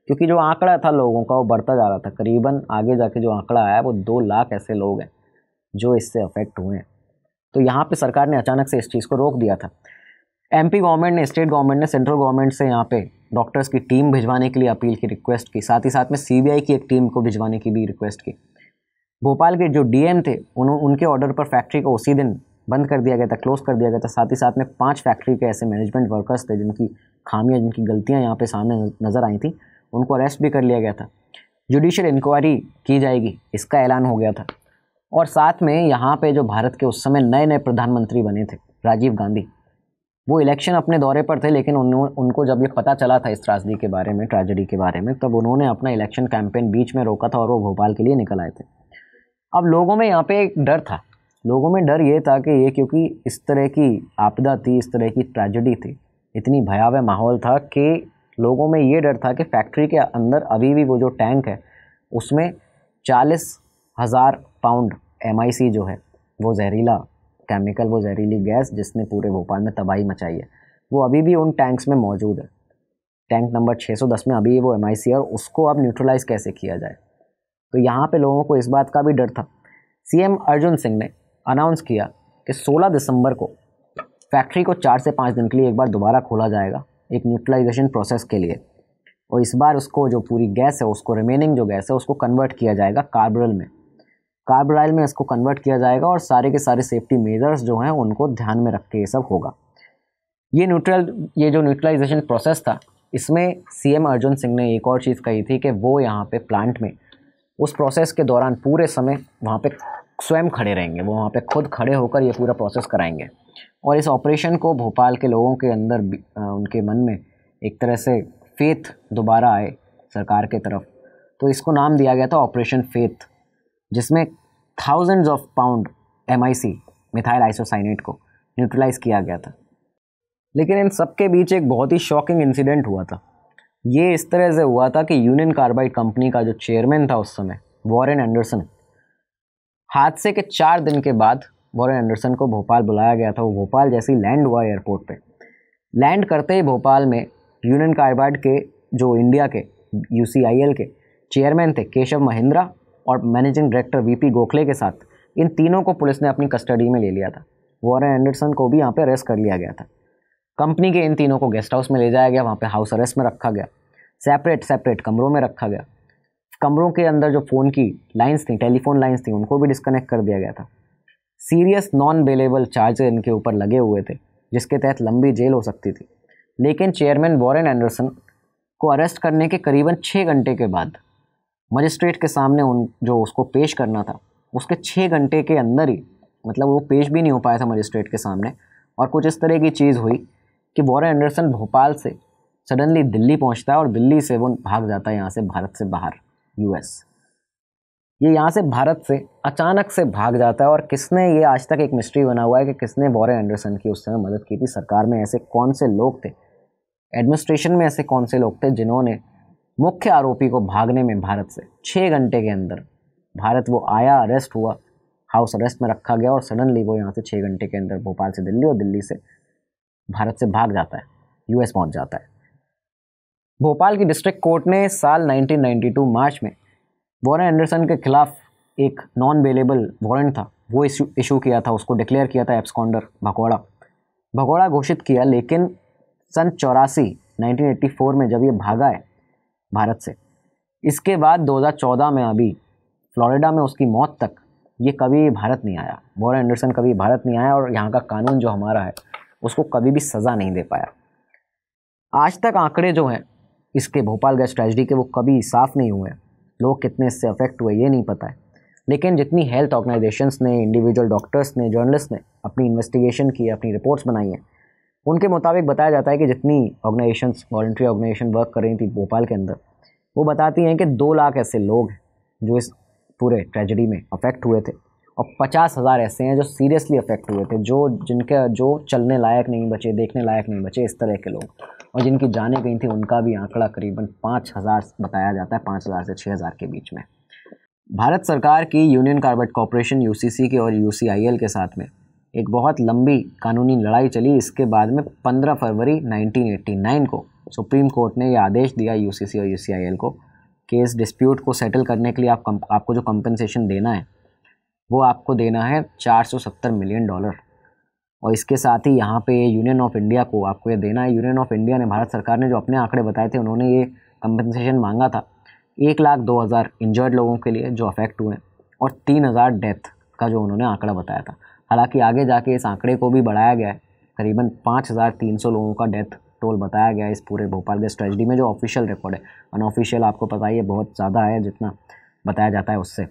क्योंकि जो आंकड़ा था लोगों का वो बढ़ता जा रहा था। करीबन आगे जाके जो आंकड़ा आया वो दो लाख ऐसे लोग हैं जो इससे अफेक्ट हुए हैं। तो यहाँ पे सरकार ने अचानक से इस चीज़ को रोक दिया था। एमपी गवर्नमेंट ने स्टेट गवर्नमेंट ने सेंट्रल गवर्नमेंट से यहाँ पे डॉक्टर्स की टीम भिजवाने के लिए अपील की रिक्वेस्ट की। साथ ही साथ में सीबीआई की एक टीम को भिजवाने की भी रिक्वेस्ट की। भोपाल के जो डीएम थे उन उनके ऑर्डर पर फैक्ट्री को उसी दिन बंद कर दिया गया था क्लोज कर दिया गया था। साथ ही साथ में पाँच फैक्ट्री के ऐसे मैनेजमेंट वर्कर्स थे जिनकी खामियाँ जिनकी गलतियाँ यहाँ पे सामने नज़र आई थी उनको अरेस्ट भी कर लिया गया था। जुडिशियल इंक्वायरी की जाएगी इसका ऐलान हो गया था। और साथ में यहाँ पे जो भारत के उस समय नए नए प्रधानमंत्री बने थे राजीव गांधी वो इलेक्शन अपने दौरे पर थे लेकिन उन, उनको जब ये पता चला था इस त्रासदी के बारे में ट्रेजेडी के बारे में तब उन्होंने अपना इलेक्शन कैंपेन बीच में रोका था और वो भोपाल के लिए निकल आए थे। अब लोगों में यहाँ पे एक डर था। लोगों में डर ये था कि ये क्योंकि इस तरह की आपदा थी, इस तरह की ट्रेजेडी थी, इतनी भयावह माहौल था कि लोगों में ये डर था कि फैक्ट्री के अंदर अभी भी वो जो टैंक है, उसमें चालीस हज़ार पाउंड एमआईसी जो है, वो जहरीला केमिकल वो जहरीली गैस जिसने पूरे भोपाल में तबाही मचाई है, वो अभी भी उन टैंक्स में मौजूद है। टैंक नंबर 610 में अभी वो है और उसको अब न्यूट्रलाइज कैसे किया जाए? तो यहाँ पे लोगों को इस बात का भी डर था। सीएम अर्जुन सिंह ने अनाउंस किया कि 16 दिसंबर को फैक्ट्री को चार से पाँच दिन के लिए एक बार दोबारा खोला जाएगा, एक न्यूट्रलाइजेशन प्रोसेस के लिए। और इस बार उसको जो पूरी गैस है, उसको रिमेनिंग जो गैस है, उसको कन्वर्ट किया जाएगा कार्बरल में। कार्बराइल में इसको कन्वर्ट किया जाएगा और सारे के सारे सेफ्टी मेजर्स जो हैं, उनको ध्यान में रख के ये सब होगा। ये न्यूट्रल ये जो न्यूट्रलाइजेशन प्रोसेस था, इसमें सीएम अर्जुन सिंह ने एक और चीज़ कही थी कि वो यहाँ पे प्लांट में उस प्रोसेस के दौरान पूरे समय वहाँ पे स्वयं खड़े रहेंगे। वो वहाँ पे खुद खड़े होकर ये पूरा प्रोसेस कराएँगे। और इस ऑपरेशन को भोपाल के लोगों के अंदर उनके मन में एक तरह से फेथ दोबारा आए सरकार के तरफ़। तो इसको नाम दिया गया था ऑपरेशन फेथ जिसमें thousands of pound MIC methyl isocyanate को न्यूट्रलाइज किया गया था। लेकिन इन सबके बीच एक बहुत ही शॉकिंग इंसिडेंट हुआ था। ये इस तरह से हुआ था कि यूनियन कार्बाइड कंपनी का जो चेयरमैन था उस समय, वॉरेन एंडरसन। हादसे के चार दिन के बाद वॉरेन एंडरसन को भोपाल बुलाया गया था। वो भोपाल जैसे लैंड हुआ एयरपोर्ट पे। लैंड करते ही भोपाल में यूनियन कार्बाइड के, जो इंडिया के यूसीआईएल के चेयरमैन थे केशव महिंद्रा और मैनेजिंग डायरेक्टर वीपी गोखले के साथ। इन तीनों को पुलिस ने अपनी कस्टडी में ले लिया था। वॉरेन एंडरसन को भी यहाँ पे अरेस्ट कर लिया गया था। कंपनी के इन तीनों को गेस्ट हाउस में ले जाया गया, वहाँ पे हाउस अरेस्ट में रखा गया। सेपरेट सेपरेट कमरों में रखा गया। कमरों के अंदर जो फ़ोन की लाइंस थी, टेलीफोन लाइंस थी, उनको भी डिस्कनेक्ट कर दिया गया था। सीरियस नॉन बेलेबल चार्जेस इनके ऊपर लगे हुए थे, जिसके तहत लंबी जेल हो सकती थी। लेकिन चेयरमैन वॉरेन एंडरसन को अरेस्ट करने के करीबन छः घंटे के बाद मजिस्ट्रेट के सामने उन, जो उसको पेश करना था, उसके छः घंटे के अंदर ही मतलब वो पेश भी नहीं हो पाया था मजिस्ट्रेट के सामने, और कुछ इस तरह की चीज़ हुई कि वॉरेन एंडरसन भोपाल से सडनली दिल्ली पहुँचता है और दिल्ली से वो भाग जाता है यहाँ से भारत से बाहर, यूएस। ये यहाँ से भारत से, अचानक से भाग जाता है और किसने ये आज तक एक मिस्ट्री बना हुआ है कि किसने वॉरेन एंडरसन की उस समय मदद की थी? सरकार में ऐसे कौन से लोग थे? एडमिनिस्ट्रेशन में ऐसे कौन से लोग थे जिन्होंने मुख्य आरोपी को भागने में भारत से छः घंटे के अंदर भारत वो आया अरेस्ट हुआ हाउस अरेस्ट में रखा गया और सडनली वो यहाँ से छः घंटे के अंदर भोपाल से दिल्ली और दिल्ली से भारत से भाग जाता है यूएस पहुँच जाता है। भोपाल की डिस्ट्रिक्ट कोर्ट ने साल 1992 मार्च में वॉरेन एंडरसन के खिलाफ एक नॉन बेलेबल वारंट था, वो इशू इशू किया था, उसको डिक्लेयर किया था एप्सकॉन्डर भगोड़ा। भगोड़ा घोषित किया, लेकिन सन चौरासी 1984 में जब ये भागा है भारत से, इसके बाद 2014 में अभी फ्लोरिडा में उसकी मौत तक ये कभी भारत नहीं आया। वॉरेन एंडरसन कभी भारत नहीं आया और यहाँ का कानून जो हमारा है उसको कभी भी सज़ा नहीं दे पाया। आज तक आंकड़े जो हैं, इसके भोपाल गैस ट्रेजडी के वो कभी साफ़ नहीं हुए हैं। लोग कितने इससे अफेक्ट हुए, ये नहीं पता है। लेकिन जितनी हेल्थ ऑर्गेनाइजेशंस ने इंडिविजुअल डॉक्टर्स ने जर्नलिस्ट ने अपनी इन्वेस्टिगेशन की, अपनी रिपोर्ट्स बनाई हैं, उनके मुताबिक बताया जाता है कि जितनी ऑर्गेनाइजेशंस वॉल्ट्री ऑर्गेनाइजेशन वर्क कर रही थी भोपाल के अंदर, वो बताती हैं कि दो लाख ऐसे लोग हैं जो इस पूरे ट्रेजडी में अफेक्ट हुए थे। और पचास हज़ार ऐसे हैं जो सीरियसली अफेक्ट हुए थे जो जिनके जो चलने लायक नहीं बचे देखने लायक नहीं बचे इस तरह के लोग। और जिनकी जाने गई थी उनका भी आंकड़ा करीबन पाँच हज़ार बताया जाता है पाँच हज़ार से छः हज़ार के बीच में। भारत सरकार की यूनियन कार्बेट कॉरपोरेशन यूसीसी के और यूसीआईएल के साथ में एक बहुत लंबी कानूनी लड़ाई चली। इसके बाद में 15 फरवरी 1989 को सुप्रीम कोर्ट ने यह आदेश दिया यूसीसी और यूसीआईएल को कि इस डिस्प्यूट को सेटल करने के लिए आप कम, आपको जो कंपनसेशन देना है वो आपको देना है 470 मिलियन डॉलर। और इसके साथ ही यहाँ पे यूनियन ऑफ़ इंडिया को आपको ये देना है। यूनियन ऑफ़ इंडिया ने भारत सरकार ने जो अपने आंकड़े बताए थे, उन्होंने ये कंपनसेशन मांगा था एक लाख दो हज़ार इंजर्ड लोगों के लिए जो अफेक्ट हुए और तीन हज़ार डेथ का जो उन्होंने आंकड़ा बताया था। हालाँकि आगे जाके इस आंकड़े को भी बढ़ाया गया है। करीबन पाँच हज़ार तीन सौ लोगों का डेथ टोल बताया गया है इस पूरे भोपाल गैस ट्रेजडी में, जो ऑफिशियल रिकॉर्ड है। अनऑफिशियल आपको पता ही है, बहुत ज़्यादा है जितना बताया जाता है उससे।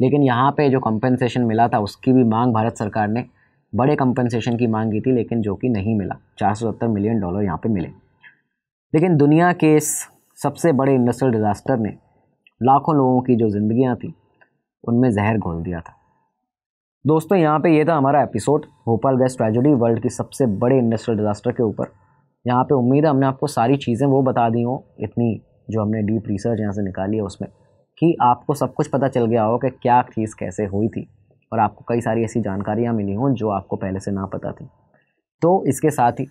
लेकिन यहाँ पे जो कंपनसेशन मिला था, उसकी भी मांग भारत सरकार ने, बड़े कंपनसेशन की मांग की थी, लेकिन जो कि नहीं मिला। चार सौ सत्तर मिलियन डॉलर यहाँ पर मिले। लेकिन दुनिया के इस सबसे बड़े इंडस्ट्रियल डिज़ास्टर ने लाखों लोगों की जो ज़िंदगियाँ थी, उनमें जहर घोल दिया था। दोस्तों, यहाँ पे ये था हमारा episode Bhopal gas tragedy world की सबसे बड़े इंडस्ट्रियल डिज़ास्टर के ऊपर। यहाँ पे उम्मीद है हमने आपको सारी चीज़ें वो बता दी हों, इतनी जो हमने डीप रिसर्च यहाँ से निकाली है उसमें। कि आपको सब कुछ पता चल गया हो कि क्या चीज़ कैसे हुई थी। और आपको कई सारी ऐसी जानकारियाँ मिली हों, जो आपको पहले से ना पता थी। तो इसके साथ ही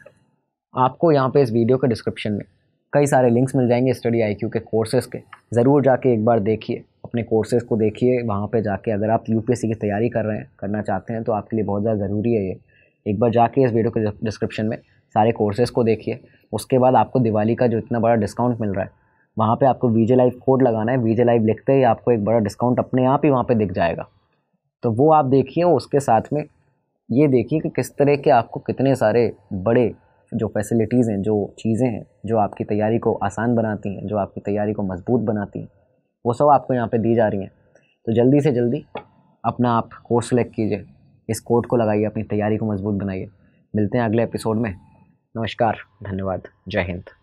आपको यहाँ पे इस वीडियो के डिस्क्रिप्शन में कई सारे लिंक्स मिल जाएँगे स्टडी आईक्यू के कोर्सेज़ के। ज़रूर जाके एक बार देखिए, अपने कोर्सेज़ को देखिए, वहाँ पे जाके अगर आप यूपीएससी की तैयारी कर रहे हैं, करना चाहते हैं तो आपके लिए बहुत ज़्यादा ज़रूरी है ये। एक बार जाके इस वीडियो के डिस्क्रिप्शन में सारे कोर्सेज़ को देखिए। उसके बाद आपको दिवाली का जो इतना बड़ा डिस्काउंट मिल रहा है वहाँ पे आपको वीजे लाइव कोड लगाना है। वीजे लाइव लिखते ही आपको एक बड़ा डिस्काउंट अपने आप ही वहाँ पे दिख जाएगा। तो वो आप देखिए, उसके साथ में ये देखिए कि किस तरह के आपको कितने सारे बड़े जो फैसिलिटीज़ हैं, जो चीज़ें हैं, जो आपकी तैयारी को आसान बनाती हैं, जो आपकी तैयारी को मज़बूत बनाती हैं, वो सब आपको यहाँ पर दी जा रही हैं। तो जल्दी से जल्दी अपना आप कोर्स सेलेक्ट कीजिए। इस कोड को लगाइए, अपनी तैयारी को मज़बूत बनाइए। मिलते हैं अगले एपिसोड में। नमस्कार, धन्यवाद। जय हिंद।